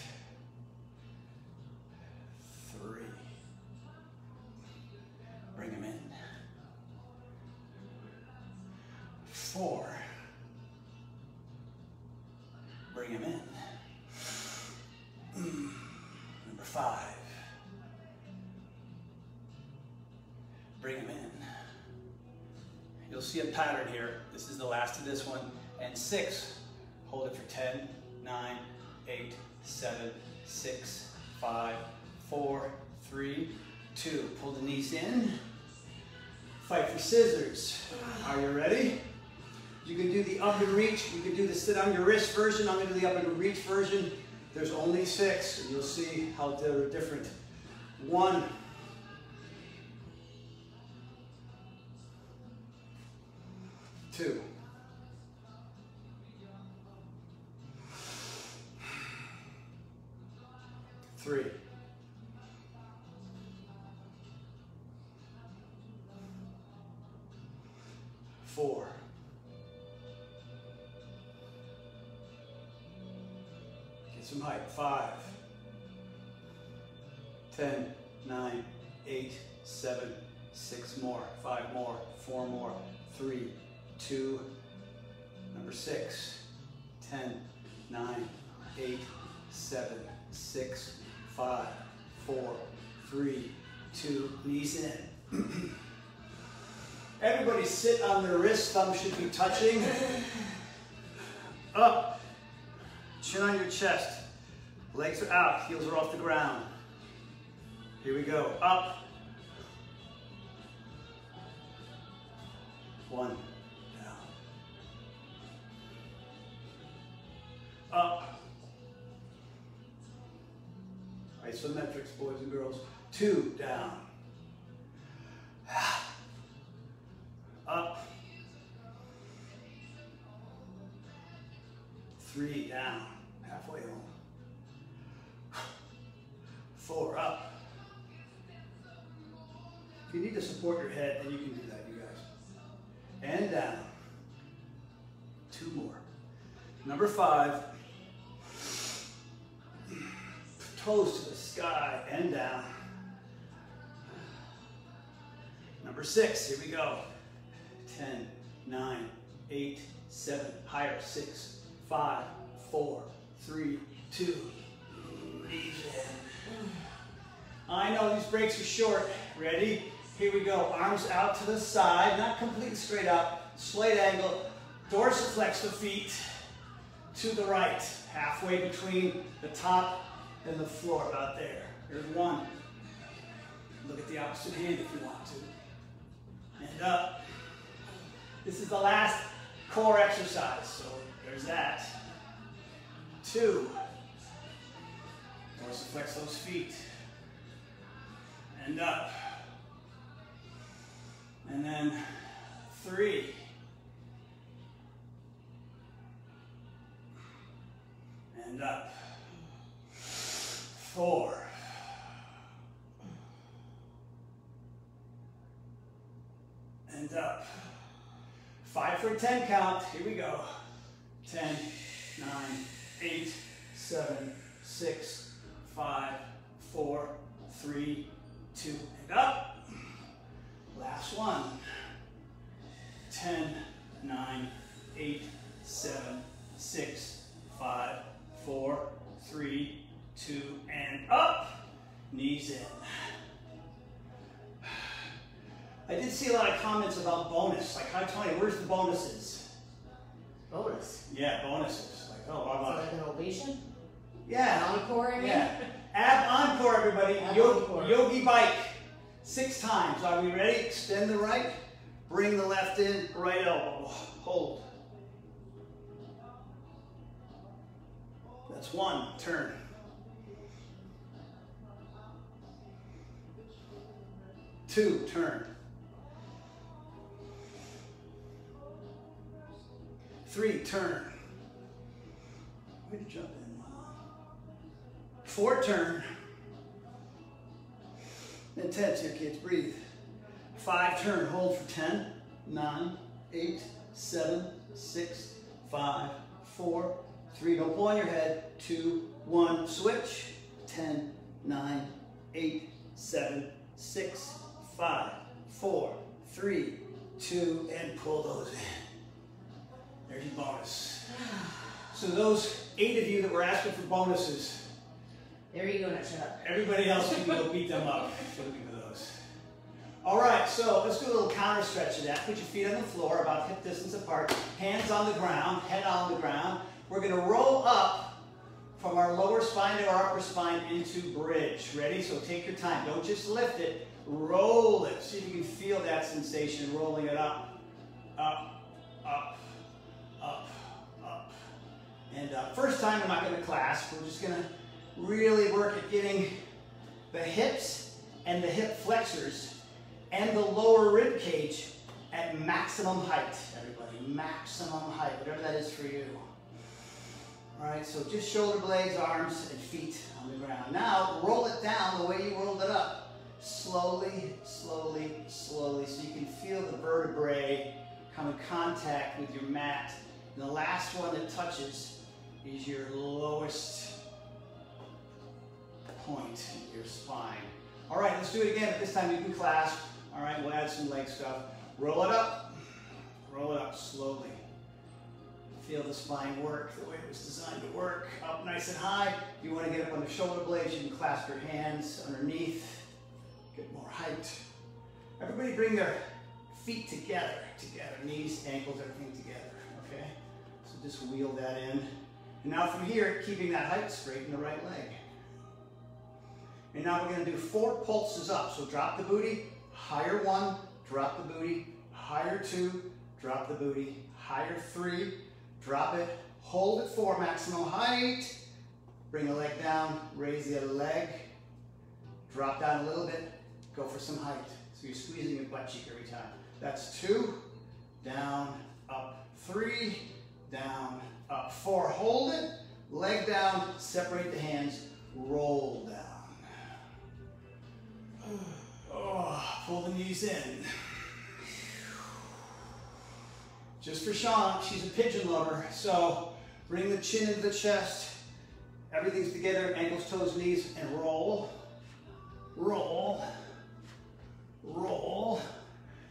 A: See a pattern here. This is the last of this one. And six. Hold it for 10, 9, 8, 7, 6, 5, 4, 3, 2. Pull the knees in. Fight for scissors. Are you ready? You can do the up and reach. You can do the sit on your wrist version. I'm to do the up and reach version. There's only six, and you'll see how they're different. One, on their wrists, thumbs should be touching. Up, chin on your chest, legs are out, heels are off the ground. Here we go, up. One, down. Up. Isometrics, boys and girls. Two, down. Up. Three, down. Halfway home. Four, up. If you need to support your head, then you can do that, you guys. And down. Two more. Number five. Toes to the sky and down. Number six, here we go. 10, 9, 8, 7, higher, 6, 5, 4, 3, 2, knees in. I know these breaks are short. Ready? Here we go. Arms out to the side, not completely straight up. Slight angle. Dorsiflex the feet to the right. Halfway between the top and the floor, about there. Here's one. Look at the opposite hand if you want to. And up. This is the last core exercise, so there's that. Two. Dorsiflex those feet. And up. And then three. And up. Four. And up. Five for 10 count. Here we go. 10, 9, 8, 7, 6, 5, 4, 3, 2, and up. Last one. 10, 9, 8, 7, 6, 5, 4, 3, 2, and up. Knees in. I did see a lot of comments about bonus. Like, hi Tony, where's the bonuses?
B: Bonus.
A: Yeah, bonuses. Like, oh,
B: So
A: I want
B: like an ovation?
A: Yeah,
B: Encore, I mean?
A: yeah. Ab encore, everybody.
B: Ab
A: Yo-
B: encore.
A: Yogi bike. Six times. Are we ready? Extend the right. Bring the left in. Right elbow. Hold. That's one. Turn. Two. Turn. Three. Turn. Way to jump in. Four. Turn. Intense here, kids. Breathe. Five, turn. Hold for 10, 9, 8, 7, 6, 5, 4, 3. Don't pull on your head. 2, 1. Switch. 10, 9, 8, 7, 6, 5, 4, 3, 2, and pull those in. There's your bonus. So those eight of you that were asking for bonuses,
B: There you go, now shut up.
A: Everybody else can go beat them up. Give me those. All right, so let's do a little counter stretch of that. Put your feet on the floor, about hip distance apart. Hands on the ground, head on the ground. We're going to roll up from our lower spine to our upper spine into bridge. Ready? So take your time. Don't just lift it. Roll it. See if you can feel that sensation rolling it up, up, and up. First time we're not going to clasp. We're just going to really work at getting the hips and the hip flexors and the lower rib cage at maximum height, everybody. Maximum height, whatever that is for you. All right, so just shoulder blades, arms, and feet on the ground. Now, roll it down the way you rolled it up. Slowly, slowly, slowly, so you can feel the vertebrae come in contact with your mat. And the last one that touches is your lowest point in your spine. All right, let's do it again. This time you can clasp. All right, we'll add some leg stuff. Roll it up. Roll it up slowly. Feel the spine work the way it was designed to work. Up nice and high. If you want to get up on the shoulder blades, you can clasp your hands underneath. Get more height. Everybody bring their feet together, together. Knees, ankles, everything just wheel that in. And now from here, keeping that height straight in the right leg. And now we're gonna do four pulses up. So drop the booty, higher one, drop the booty, higher two, drop the booty, higher three, drop it, hold it four, maximum height, bring the leg down, raise the other leg, drop down a little bit, go for some height. So you're squeezing your butt cheek every time. That's two, down, up, three, down, uh, up, four. Hold it, leg down, separate the hands, roll down. Oh, pull the knees in. Just for Shawna, she's a pigeon lover, so bring the chin into the chest. Everything's together, ankles, toes, knees, and roll. Roll. Roll.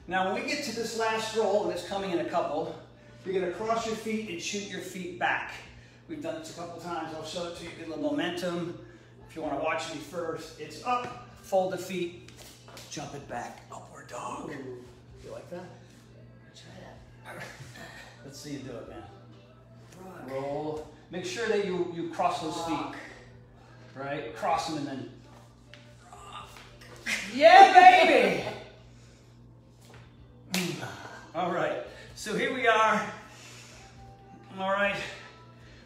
A: Now when we get to this last roll, and it's coming in a couple, you're gonna cross your feet and shoot your feet back. We've done this a couple times. I'll show it to you, get a little momentum. If you wanna watch me first, it's up, fold the feet, jump it back, upward dog. You like that?
B: Try that.
A: Let's see you do it, man.
B: Rock.
A: Roll. Make sure that you, you cross those feet. Right? Cross them and then. Yeah, baby! All right. So here we are. All right.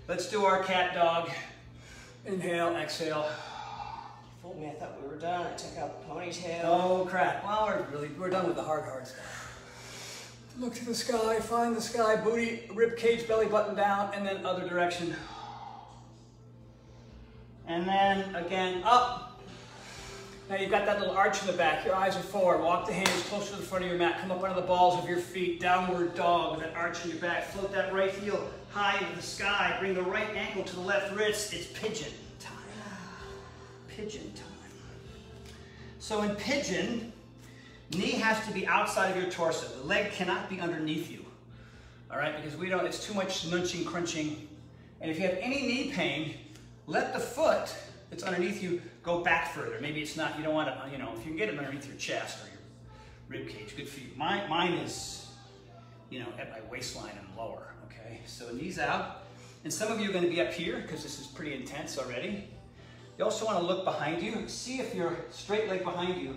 A: Let's do our cat dog. Inhale, exhale.
B: Fooled me. I thought we were done. I took out the ponytail.
A: Oh crap. Well, we're really we're done with the hard hard stuff. Look to the sky, find the sky, booty, rib cage, belly button down, and then other direction. And then again up. Now you've got that little arch in the back. Your eyes are forward. Walk the hands closer to the front of your mat. Come up under the balls of your feet. Downward dog with that arch in your back. Float that right heel high into the sky. Bring the right ankle to the left wrist. It's pigeon time. Pigeon time. So in pigeon, knee has to be outside of your torso. The leg cannot be underneath you. All right, because we don't, it's too much nunching, crunching. And if you have any knee pain, let the foot that's underneath you go back further. Maybe it's not, you don't want to, you know, if you can get it underneath your chest or your rib cage, good for you. Mine, mine is, you know, at my waistline and lower, okay? So knees out. And some of you are going to be up here because this is pretty intense already. You also want to look behind you. See if your straight leg behind you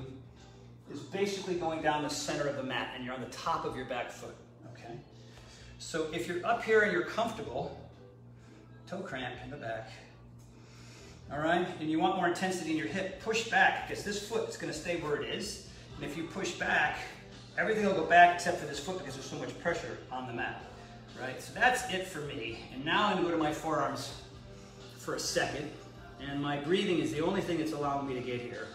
A: is basically going down the center of the mat and you're on the top of your back foot, okay? So if you're up here and you're comfortable, toe cramp in the back, all right? And you want more intensity in your hip, push back because this foot is gonna stay where it is. And if you push back, everything will go back except for this foot because there's so much pressure on the mat, right? So that's it for me. And now I'm gonna go to my forearms for a second. And my breathing is the only thing that's allowing me to get here.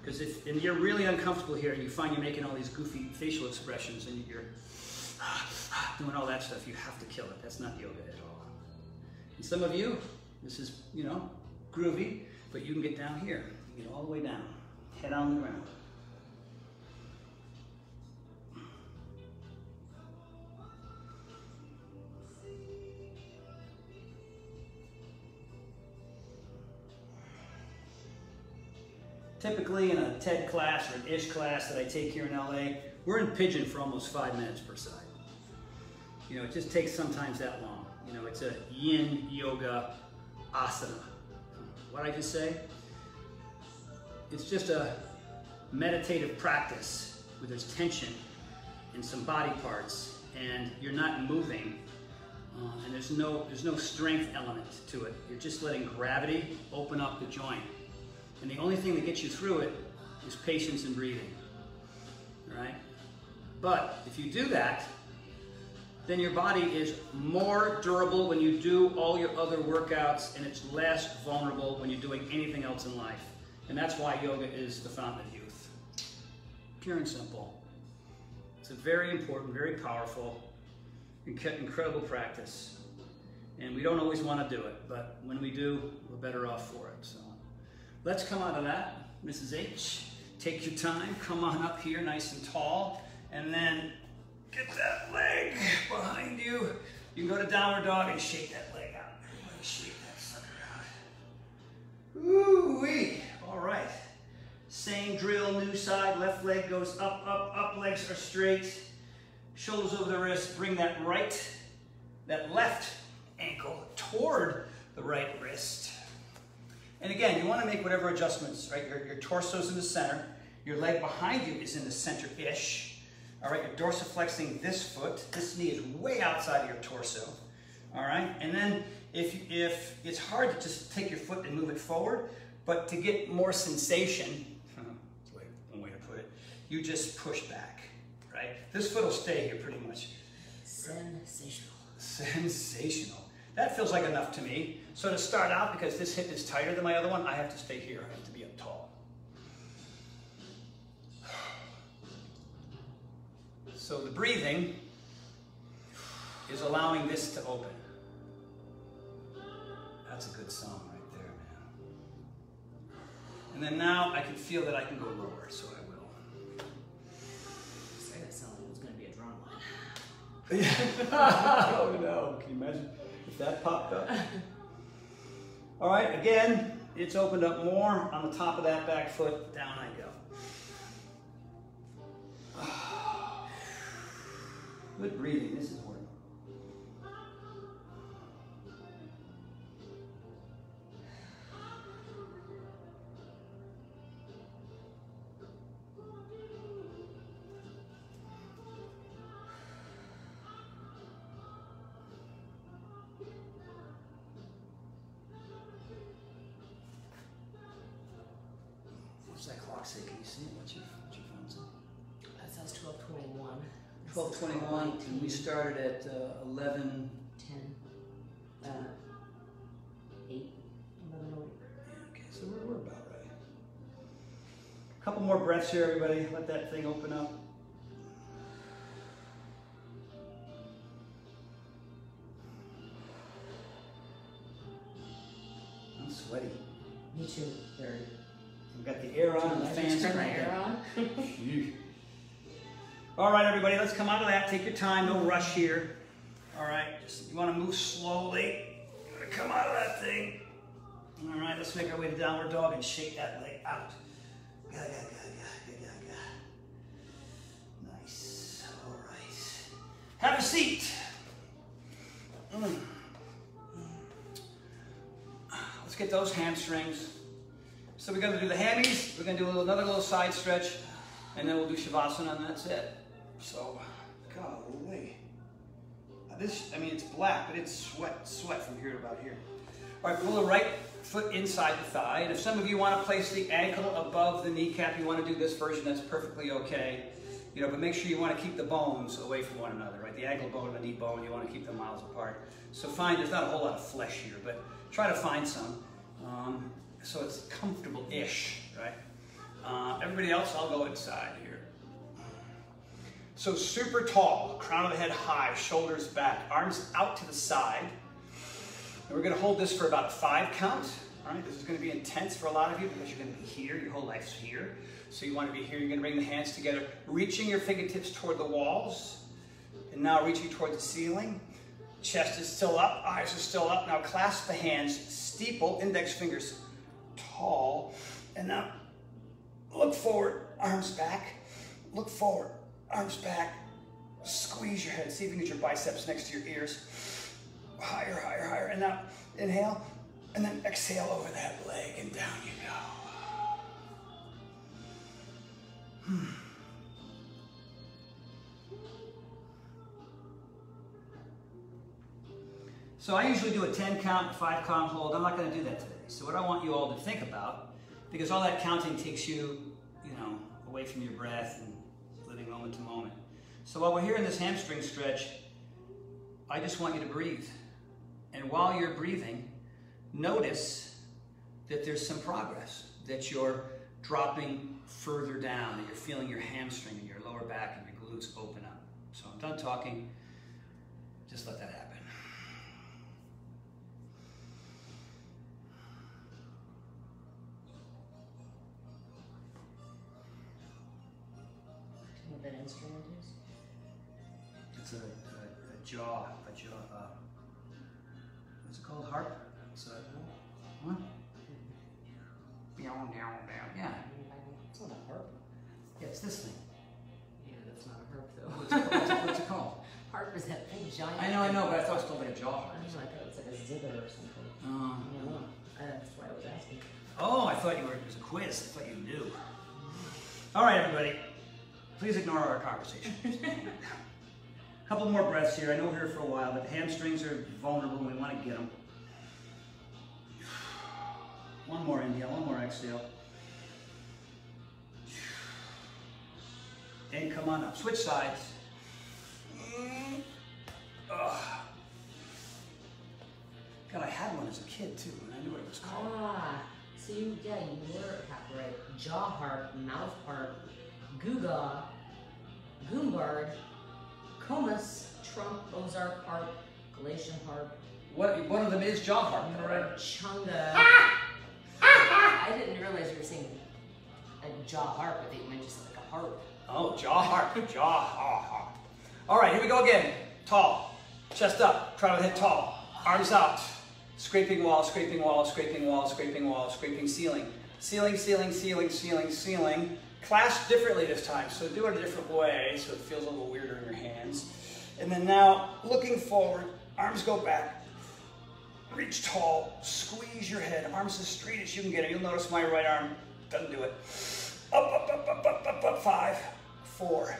A: Because if and you're really uncomfortable here and you find you're making all these goofy facial expressions and you're doing all that stuff, you have to kill it. That's not yoga at all. And some of you, this is, you know, groovy, but you can get down here. You get all the way down. Head on the ground. Typically in a TED class or an ISH class that I take here in LA, we're in pigeon for almost five minutes per side. You know, it just takes sometimes that long. You know, it's a yin yoga asana. What I just say? It's just a meditative practice where there's tension in some body parts and you're not moving uh, and there's no, there's no strength element to it. You're just letting gravity open up the joint. And the only thing that gets you through it is patience and breathing. Right? But if you do that, then your body is more durable when you do all your other workouts and it's less vulnerable when you're doing anything else in life. And that's why yoga is the fountain of youth. Pure and simple. It's a very important, very powerful, incredible practice. And we don't always want to do it, but when we do, we're better off for it. So let's come out of that. Mrs. H, take your time. Come on up here nice and tall. And then get that leg behind you. You can go to downward dog and shake that leg out. Shake that sucker out. Ooh-wee. All right. Same drill, new side, left leg goes up, up, up, legs are straight. Shoulders over the wrist, bring that right, that left ankle toward the right wrist. And again, you want to make whatever adjustments, right? Your, your torso's in the center, your leg behind you is in the center-ish. All right, you're dorsiflexing this foot. This knee is way outside of your torso. All right, and then if, if it's hard to just take your foot and move it forward, but to get more sensation, one way to put it, you just push back, right? This foot will stay here pretty much.
B: Sensational.
A: Sensational. That feels like enough to me. So to start out, because this hip is tighter than my other one, I have to stay here. I have to So the breathing is allowing this to open. That's a good song right there, man. And then now I can feel that I can go lower, so I will.
B: Say that sounded like it was going to be a drum line.
A: oh no, can you imagine if that popped up? All right, again, it's opened up more on the top of that back foot. Down I go. Good breathing. This is
B: 1221,
A: and we started at uh, 11.
B: 10. Uh, 8. 11
A: Okay, so we're, we're about right. A couple more breaths here, everybody. Let that thing open up. Everybody, let's come out of that. Take your time, no rush here. All right, just you want to move slowly. You're gonna come out of that thing. All right, let's make our way to downward dog and shake that leg out. Nice. All right. Have a seat. Mm. Let's get those hamstrings. So we're gonna do the hammies, we're gonna do another little side stretch, and then we'll do Shavasana, and that's it. So, golly. This, I mean, it's black, but it's sweat, sweat from here to about here. All right, pull the right foot inside the thigh, and if some of you want to place the ankle above the kneecap, you want to do this version, that's perfectly okay. You know, but make sure you want to keep the bones away from one another, right? The ankle bone and the knee bone, you want to keep them miles apart. So find, there's not a whole lot of flesh here, but try to find some. Um, so it's comfortable-ish, right? Uh, everybody else, I'll go inside here. So super tall, crown of the head high, shoulders back, arms out to the side. And we're gonna hold this for about a five count. All right, this is gonna be intense for a lot of you because you're gonna be here, your whole life's here. So you wanna be here, you're gonna bring the hands together, reaching your fingertips toward the walls, and now reaching toward the ceiling. Chest is still up, eyes are still up. Now clasp the hands, steeple, index fingers tall, and now look forward, arms back, look forward, arms back, squeeze your head, see if you can get your biceps next to your ears. Higher, higher, higher, and now inhale, and then exhale over that leg, and down you go. Hmm. So I usually do a 10 count, 5 count hold. I'm not going to do that today. So what I want you all to think about, because all that counting takes you, you know, away from your breath and living moment to moment. So while we're here in this hamstring stretch, I just want you to breathe. And while you're breathing, notice that there's some progress, that you're dropping further down, that you're feeling your hamstring and your lower back and your glutes open up. So I'm done talking. Just let that happen.
B: What that instrument is?
A: It's a, a, a jaw, a jaw, uh, what's it called? Harp? It's a, what? Down, down, down. Yeah,
B: It's not a harp.
A: yeah, it's this thing.
B: Yeah, that's not a harp though.
A: What's it called? What's it, what's it called?
B: harp is that big giant.
A: I know, I know, but I thought it was called like a jaw
B: I
A: harp.
B: know, I thought it was like a zither or something. I
A: Um,
B: don't know. Uh, That's why I was asking.
A: oh, I thought you were, it was a quiz. I thought you knew. All right, everybody. Please ignore our conversation. A couple more breaths here. I know we're here for a while, but the hamstrings are vulnerable and we want to get them. One more inhale, one more exhale. And come on up. Switch sides. God, I had one as a kid too, and I knew what it was called.
B: Ah, so you, yeah, you were half right. Jaw harp, mouth harp, Guga, guimbarde, khomus, Trump, Ozark harp, Galatian harp,
A: What, one of them is jaw harp, right?
B: Chunga. Ah! I ah! didn't realize you were saying a jaw harp. I think you meant just like a harp.
A: Oh, jaw harp, jaw harp. All right, here we go again. Tall, chest up, try to hit tall. Arms out, scraping wall, scraping wall, scraping wall, scraping wall, scraping ceiling. Ceiling, ceiling, ceiling, ceiling, ceiling. Clasp differently this time, so do it a different way so it feels a little weirder in your hands. And then now, looking forward, arms go back. Reach tall, squeeze your head, arms as straight as you can get it. You'll notice my right arm doesn't do it. Up, up, up, up, up, up, up. Five, four,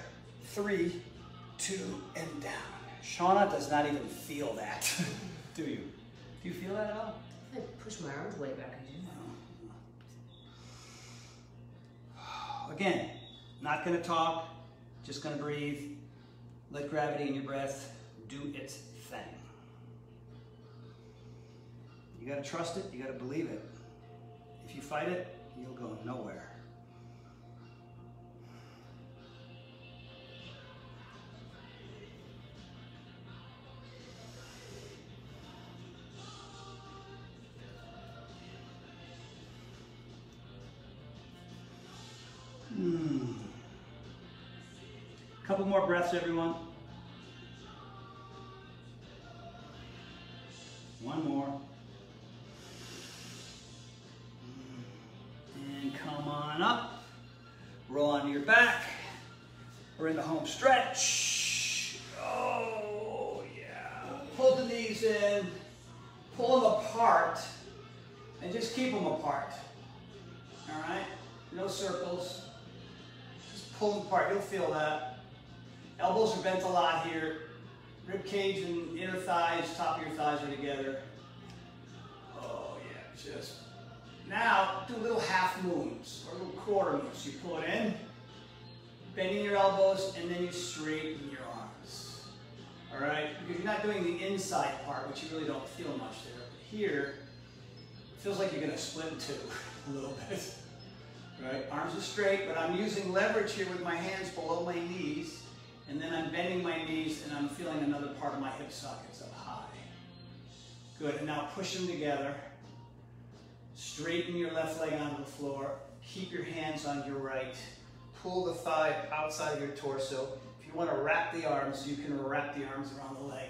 A: three, two, and down. Shawna does not even feel that. do you? Do you feel that at all?
B: I push my arms way back.
A: Again, not gonna talk, just gonna breathe. Let gravity in your breath do its thing. You gotta trust it, you gotta believe it. If you fight it, you'll go nowhere. Couple more breaths, everyone. One more. And come on up. Roll onto your back. We're in the home stretch. Oh, yeah. Pull the knees in. Pull them apart. And just keep them apart. All right? No circles. Just pull them apart. You'll feel that. Elbows are bent a lot here. Rib cage and inner thighs, top of your thighs are together. Oh yeah, just. Now do little half moons or little quarter moons. You pull it in, bending your elbows, and then you straighten your arms. All right, because you're not doing the inside part, which you really don't feel much there. But Here, it feels like you're gonna split in two a little bit. Right, arms are straight, but I'm using leverage here with my hands below my knees, and then I'm bending my knees and I'm feeling another part of my hip sockets up high. Good, and now push them together. Straighten your left leg onto the floor. Keep your hands on your right. Pull the thigh outside of your torso. If you want to wrap the arms, you can wrap the arms around the leg.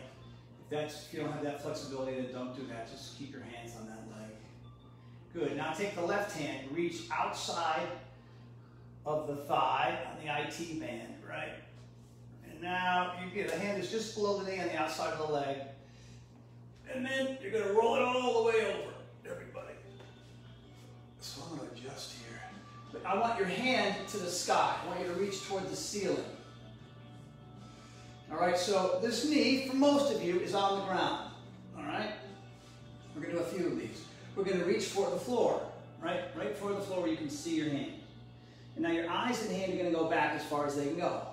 A: If, that's, if you don't have that flexibility, then don't do that. Just keep your hands on that leg. Good. Now take the left hand, reach outside of the thigh on the IT band, right? Now you get the hand is just below the knee on the outside of the leg. And then you're gonna roll it all the way over, everybody. So I'm gonna adjust here. But I want your hand to the sky. I want you to reach toward the ceiling. All right, so this knee, for most of you, is on the ground. All right? We're gonna do a few of these. We're gonna reach for the floor, right? Right for the floor where you can see your hand. And now your eyes and hand are gonna go back as far as they can go.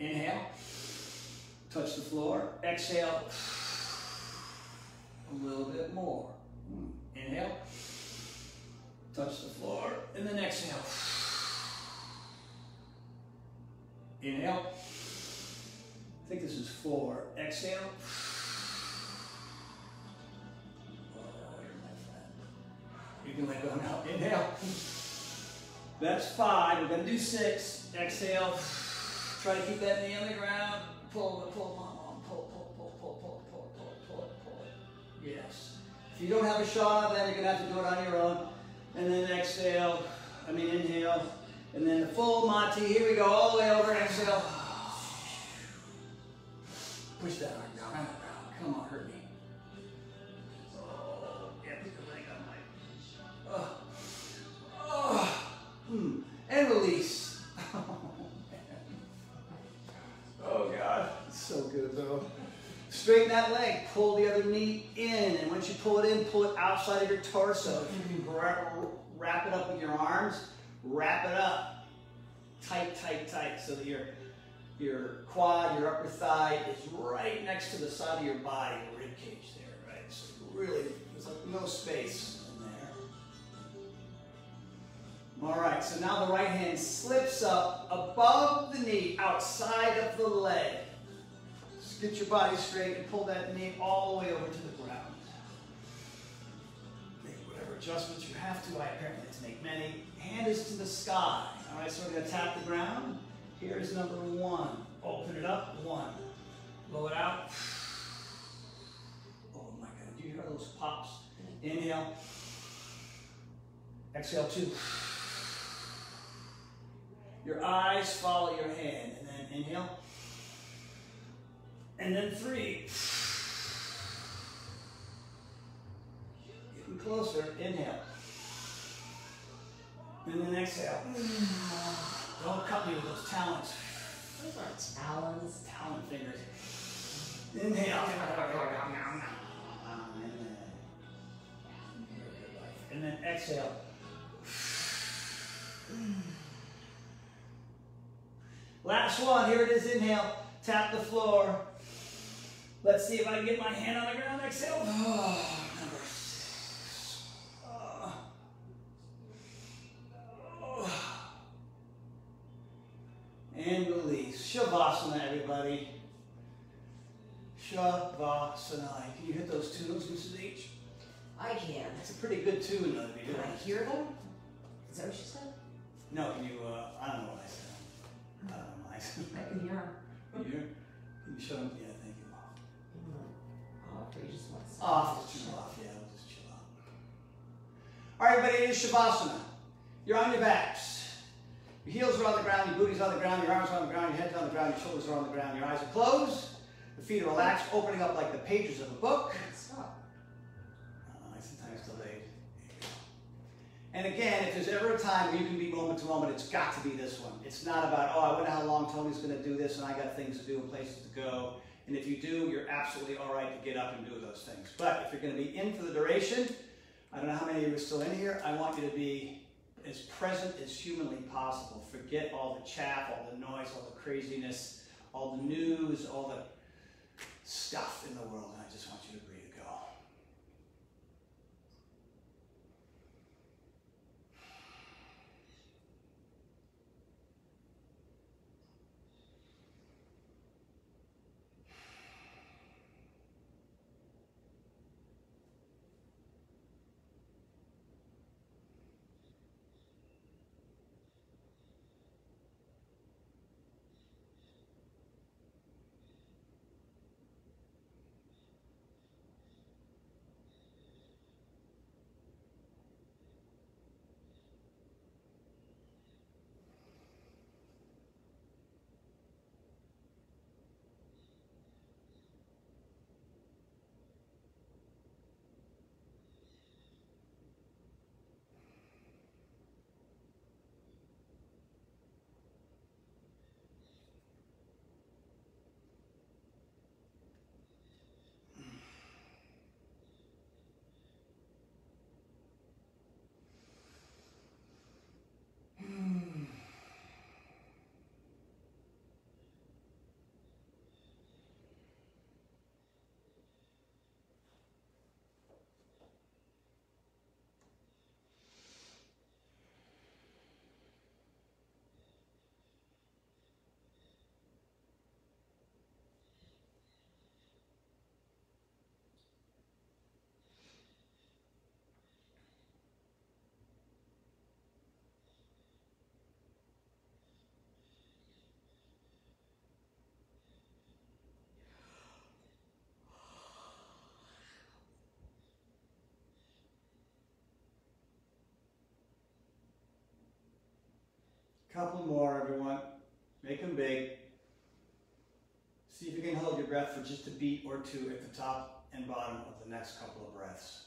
A: Inhale, touch the floor. Exhale, a little bit more. Inhale, touch the floor, and then exhale. Inhale. I think this is four. Exhale. Oh. You can let go now. Inhale. That's five. We're going to do six. Exhale. Try to keep that knee on the ground. Pull, pull, pull, pull, pull, pull, pull, pull, pull, pull, pull, pull. Yes. If you don't have a shot, then you're to have to do it on your own. And then exhale. I mean, inhale. And then the full Mati. Here we go. All the way over. Exhale. Push that arm down the ground. Come on, hurt me. Oh, yeah, put the leg on my. Oh. Oh. Hmm. And release. So good, though. Straighten that leg. Pull the other knee in. And once you pull it in, pull it outside of your torso. If you can wrap, wrap it up with your arms, wrap it up. Tight, tight, tight. So that your, your quad, your upper thigh is right next to the side of your body, the rib cage there, right? So really, there's like no space in there. All right, so now the right hand slips up above the knee, outside of the leg. Get your body straight and pull that knee all the way over to the ground. Make whatever adjustments you have to. I apparently have to make many. Hand is to the sky. All right, so we're going to tap the ground. Here's number one. Open it up. One. Blow it out. Oh my God, do you hear those pops? Inhale. Exhale, two. Your eyes follow your hand. And then inhale. And then three. Getting closer. Inhale. And then exhale. Don't cut me with those talons.
B: Those aren't talons.
A: Talon fingers. Inhale. And then exhale. Last one. Here it is. Inhale. Tap the floor. Let's see if I can get my hand on the ground. Exhale. Oh, number six. Oh. Oh. And release. Shavasana, everybody. Shavasana. Can you hit those tunes, Mrs. H?
B: I can.
A: It's a pretty good tune, though, to be
B: Can. I hear them? Is that what she said?
A: No, can you, uh, I don't know what I said. I don't know what I said.
B: I can hear them.
A: Can you, can you show them? Yeah, you.
B: Oh, for you just want to
A: Off, just chill off, yeah, we'll just chill out. All right, everybody, it is Shavasana. You're on your backs. Your heels are on the ground, your booty's on the ground, your arms are on the ground, your head's on the ground, your shoulders are on the ground, your eyes are closed, the feet are relaxed, opening up like the pages of a book.
B: Stop.
A: Uh, sometimes delayed. And again, if there's ever a time where you can be moment to moment, it's got to be this one. It's not about, oh, I wonder how long Tony's going to do this and I got things to do and places to go. And if you do, you're absolutely all right to get up and do those things. But if you're going to be in for the duration, I don't know how many of you are still in here, I want you to be as present as humanly possible. Forget all the chaff, all the noise, all the craziness, all the news, all the stuff in the world. And I just want Couple more, everyone. Make them big. See if you can hold your breath for just a beat or two at the top and bottom of the next couple of breaths.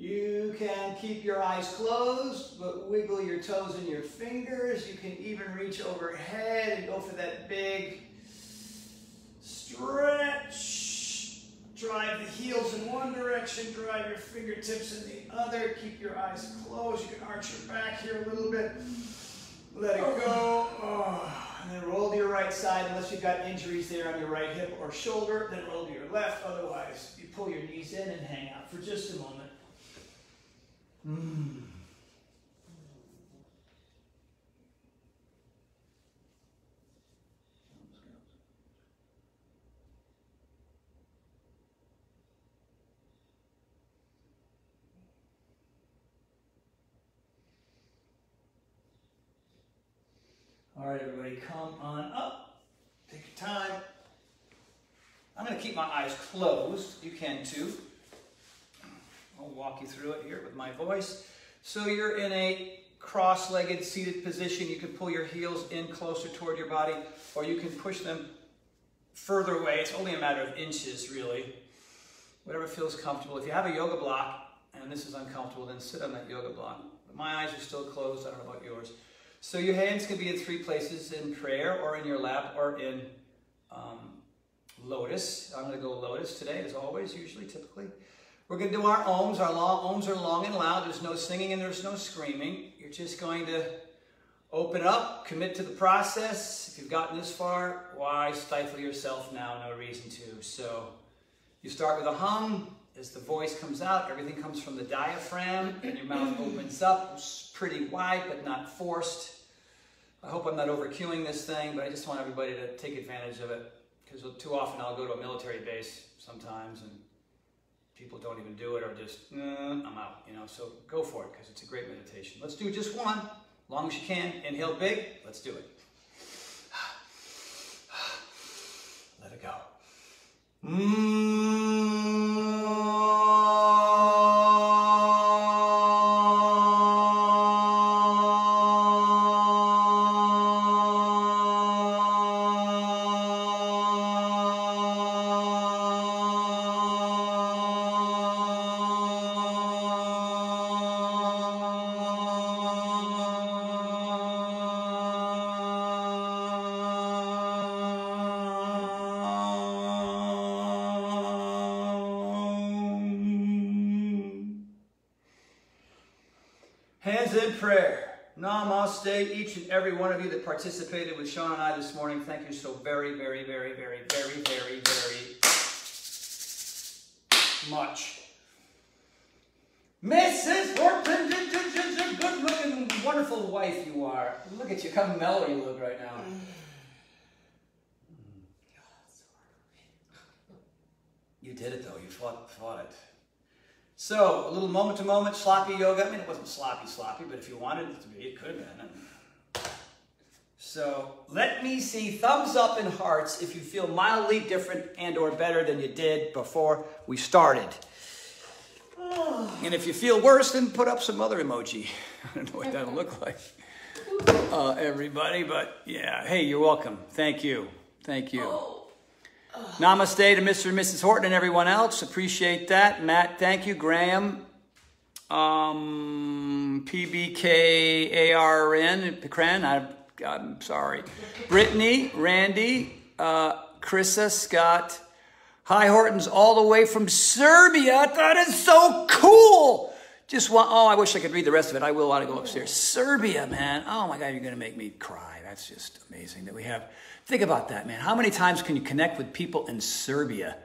A: You can keep your eyes closed, but wiggle your toes and your fingers. You can even reach overhead and go for that big stretch. Drive the heels in one direction, drive your fingertips in the other. Keep your eyes closed. You can arch your back here a little bit. Let it go. Oh. And then roll to your right side, unless you've got injuries there on your right hip or shoulder. Then roll to your left. Otherwise, you pull your knees in and hang out for just a moment. All right, everybody, come on up. Take your time. I'm going to keep my eyes closed. You can too. I'll walk you through it here with my voice. So you're in a cross-legged seated position. You can pull your heels in closer toward your body, or you can push them further away. It's only a matter of inches, really. Whatever feels comfortable. If you have a yoga block, and this is uncomfortable, then sit on that yoga block. But my eyes are still closed. I don't know about yours. So your hands can be in three places, in prayer, or in your lap, or in um, lotus. I'm going to go lotus today, as always, usually, typically. We're going to do our ohms. Our long, ohms are long and loud. There's no singing and there's no screaming. You're just going to open up, commit to the process. If you've gotten this far, why stifle yourself now? No reason to. So you start with a hum. As the voice comes out, everything comes from the diaphragm and your mouth opens up. It's pretty wide, but not forced. I hope I'm not overcuing this thing, but I just want everybody to take advantage of it. Because too often I'll go to a military base sometimes and people don't even do it or just, I'm out, you know. So go for it because it's a great meditation. Let's do just one, long as you can. Inhale big, let's do it. Let it go. Mm. each participated with Shawna and I this morning. Thank you so very, very, very, very, very, very, very much. Mrs. Horton, good looking, wonderful wife you are. Look at you, how mellow you look right now. You did it though, you fought, fought it. So, a little moment to moment sloppy yoga. I mean, it wasn't sloppy, sloppy, but if you wanted it to be, it could have been. So let me see thumbs up and hearts if you feel mildly different and or better than you did before we started. And if you feel worse, then put up some other emoji. I don't know what that'll look like, uh, everybody, but yeah. Hey, you're welcome. Thank you. Thank you. Namaste to Mr. and Mrs. Horton and everyone else. Appreciate that. Matt, thank you. Graham, um, PBKARN, Kren, I I'm sorry. Brittany, Randy, uh, Chrissa, Scott. Hi, Hortons, all the way from Serbia. That is so cool. Just want, oh, I wish I could read the rest of it. I will want to go upstairs. Serbia, man. Oh my God, you're going to make me cry. That's just amazing that we have. Think about that, man. How many times can you connect with people in Serbia?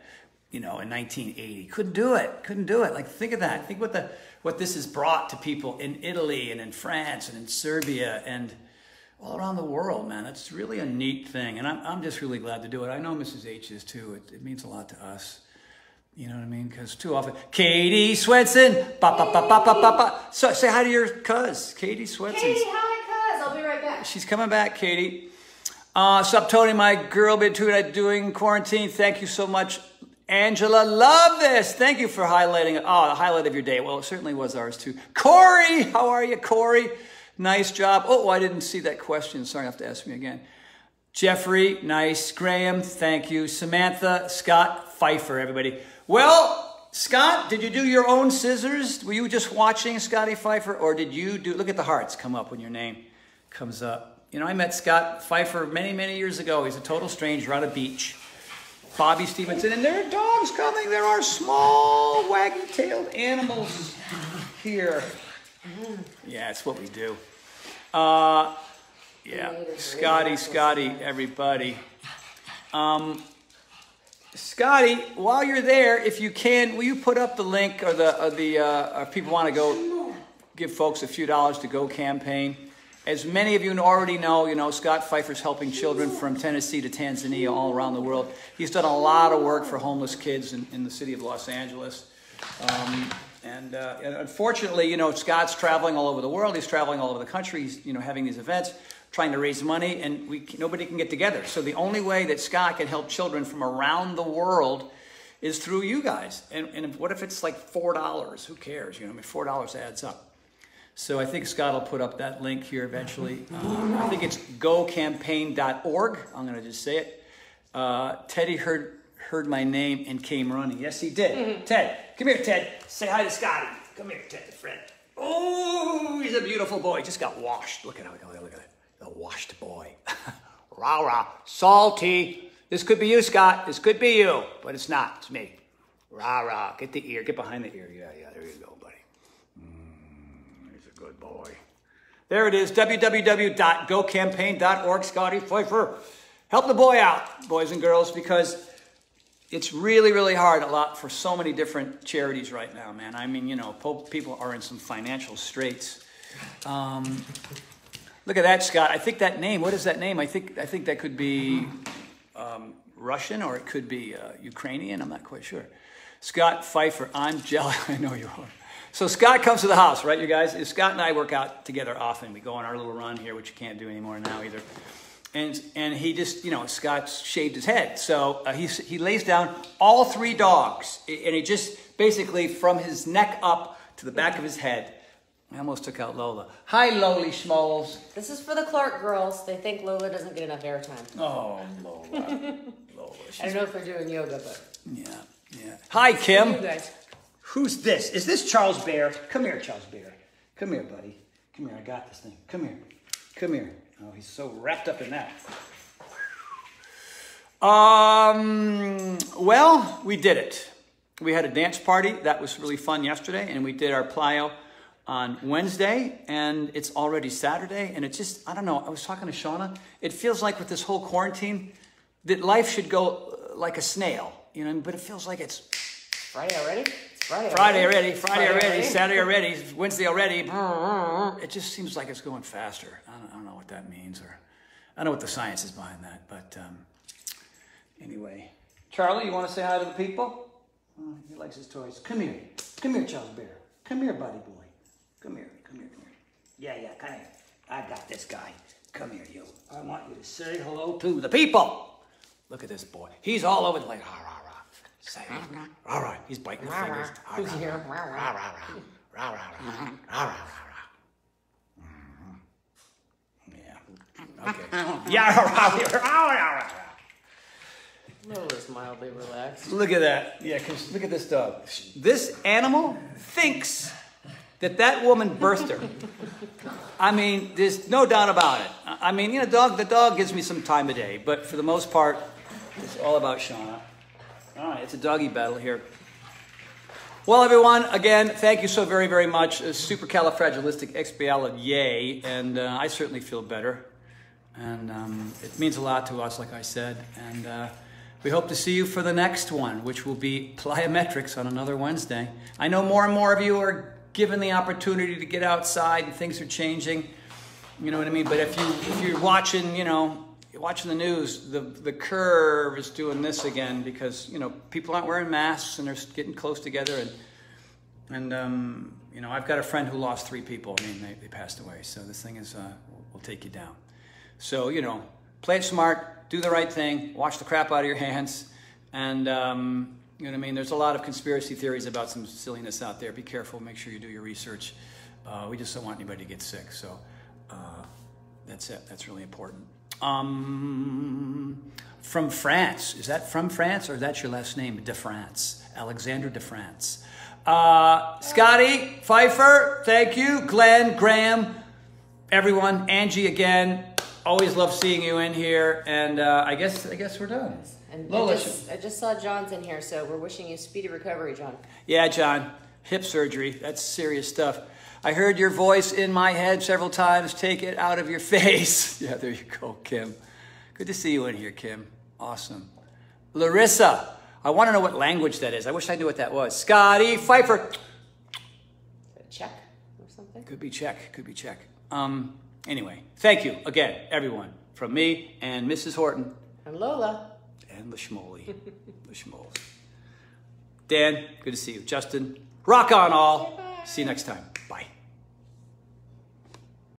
A: you know, in 1980. Couldn't do it. Couldn't do it. Like, think of that. Think what the what this has brought to people in Italy and in France and in Serbia and all around the world, man. It's really a neat thing, and I'm I'm just really glad to do it. I know Mrs. H is too. It, it means a lot to us. You know what I mean? Because too often, Katie Swenson, ba ba ba ba ba ba ba. So say hi to your cuz, Katie Swenson.
B: Katie, hi, cuz. I'll be right back.
A: She's coming back, Katie. Uh, sup, Tony, my girl, been too doing quarantine. Thank you so much. Angela, love this. Thank you for highlighting it. Oh, the highlight of your day. Well, it certainly was ours too. Corey, how are you, Corey? Nice job. Oh, I didn't see that question. Sorry, I have to ask me again. Jeffrey, nice. Graham, thank you. Samantha, Scott, Pfeiffer, everybody. Well, Scott, did you do your own scissors? Were you just watching Scotty Pfeiffer, or did you do? Look at the hearts come up when your name comes up. You know, I met Scott Pfeiffer many, many years ago. He's a total stranger on a beach. Bobby Stevenson, and there are dogs coming. There are small, waggy-tailed animals here. Yeah, it's what we do. Uh, yeah, Scotty, Scotty, everybody. Um, Scotty, while you're there, if you can, will you put up the link or the or the uh, people want to go give folks a few dollars to go campaign? As many of you already know, you know Scott Pfeiffer's helping children from Tennessee to Tanzania all around the world. He's done a lot of work for homeless kids in, in the city of Los Angeles. Um, and, uh, and unfortunately, you know, Scott's traveling all over the world. He's traveling all over the country. He's, you know, having these events trying to raise money, and we, nobody can get together. So the only way that Scott can help children from around the world is through you guys. And, and what if it's like $4? Who cares? You know, I mean, $4 adds up. So I think Scott will put up that link here eventually. Uh, I think it's gocampaign.org. I'm going to just say it. Uh, Teddy heard, heard my name and came running. Yes, he did. Mm-hmm. Ted, come here, Ted. Say hi to Scotty. Come here, Ted, the friend. Oh, he's a beautiful boy. Just got washed. Look at him. Look at it the washed boy. rah rah, salty. This could be you, Scott. This could be you, but it's not. It's me. Rah rah. Get the ear. Get behind the ear. Yeah, yeah. There you go, buddy. Mm, he's a good boy. There it is. www.gocampaign.org. Scotty Pfeiffer. Help the boy out, boys and girls, because it's really, really hard a lot for so many different charities right now, man. I mean, you know, people are in some financial straits. Um, Look at that, Scott. I think that name. What is that name? I think I think that could be um, Russian or it could be uh, Ukrainian. I'm not quite sure. Scott Pfeiffer. I'm jealous. I know you are. So Scott comes to the house, right, you guys? Scott and I work out together often. We go on our little run here, which you can't do anymore now either. And, and he just, you know, Scott shaved his head. So uh, he, he lays down all three dogs. And he just basically from his neck up to the back of his head I almost took out Lola. Hi, Loli Schmoles.
B: This is for the Clark girls. They think Lola doesn't get enough airtime.
A: Oh, Lola.
B: Lola. I don't know if they're doing yoga, but.
A: Yeah, yeah. Hi, Kim.
B: You guys.
A: Who's this? Is this Charles Bear? Come here, Charles Bear. Come here, buddy. Come here. I got this thing. Come here. Come here. Oh, he's so wrapped up in that. Um, well, we did it. We had a dance party. That was really fun yesterday, and we did our plyo on Wednesday, and it's already Saturday, and it just, I don't know, I was talking to Shawna, it feels like with this whole quarantine, that life should go like a snail, you know, but it feels like it's
B: Friday already? Friday,
A: Friday already, Friday, Friday already, already, Saturday already, Wednesday already. It just seems like it's going faster. I don't, I don't, know what that means, or I don't know what the science is behind that, but um, anyway. Charlie, you want to say hi to the people? Oh, he likes his toys. Come here. Come here, Charles Bear. Come here, buddy boy. Come here, come here, come here. Yeah, yeah, come here. I got this guy. Come here, you. I want you to say hello to the people. Look at this boy. He's all over the place. Rah, rah, rah. Say. Rah, mm-hmm. rah. He's biting the fingers.
B: Who's here?
A: Rah, rah, rah. Rah, rah, rah. Rah, rah, rah, Yeah. Okay. Yeah, rah, rah, rah, rah. Mm-hmm.
B: Lola's mildly relaxed.
A: Look at that. Yeah, because look at this dog. This animal thinks that that woman birthed her. I mean, there's no doubt about it. I mean, you know, dog. The dog gives me some time of day, but for the most part, it's all about Shawna. All right, it's a doggy battle here. Well, everyone, again, thank you so very, very much. Uh, supercalifragilisticexpialidocious, yay, and uh, I certainly feel better. And um, it means a lot to us, like I said. And uh, we hope to see you for the next one, which will be plyometrics on another Wednesday. I know more and more of you are given the opportunity to get outside and things are changing. You know what I mean? But if you if you're watching, you know, watching the news, the the curve is doing this again because you know people aren't wearing masks and they're getting close together and and um, you know I've got a friend who lost three people. I mean they, they passed away. So this thing is uh, will, take you down. So you know, play it smart, do the right thing, wash the crap out of your hands, and um, you know what I mean. There's a lot of conspiracy theories about some silliness out there. Be careful. Make sure you do your research. Uh, we just don't want anybody to get sick. So. Uh, that's it. That's really important. Um, from France. Is that from France or is that your last name? De France. Alexander de France. Uh, Scotty, Pfeiffer, thank you. Glenn, Graham, everyone. Angie again. Always love seeing you in here. And uh, I guess I guess we're done.
B: And
A: Lola,
B: I, just, I just saw John's in here, so we're wishing you speedy recovery, John.
A: Yeah, John. Hip surgery. That's serious stuff. I heard your voice in my head several times. Take it out of your face. Yeah, there you go, Kim. Good to see you in here, Kim. Awesome. Larissa, I want to know what language that is. I wish I knew what that was. Scotty Pfeiffer.
B: Czech or something?
A: Could be Czech. Could be Czech. Um, anyway, thank you again, everyone, from me and Mrs. Horton
B: And Lola.
A: and Lashmoli. Lashmoles. Dan, good to see you. Justin, rock on all. See you next time.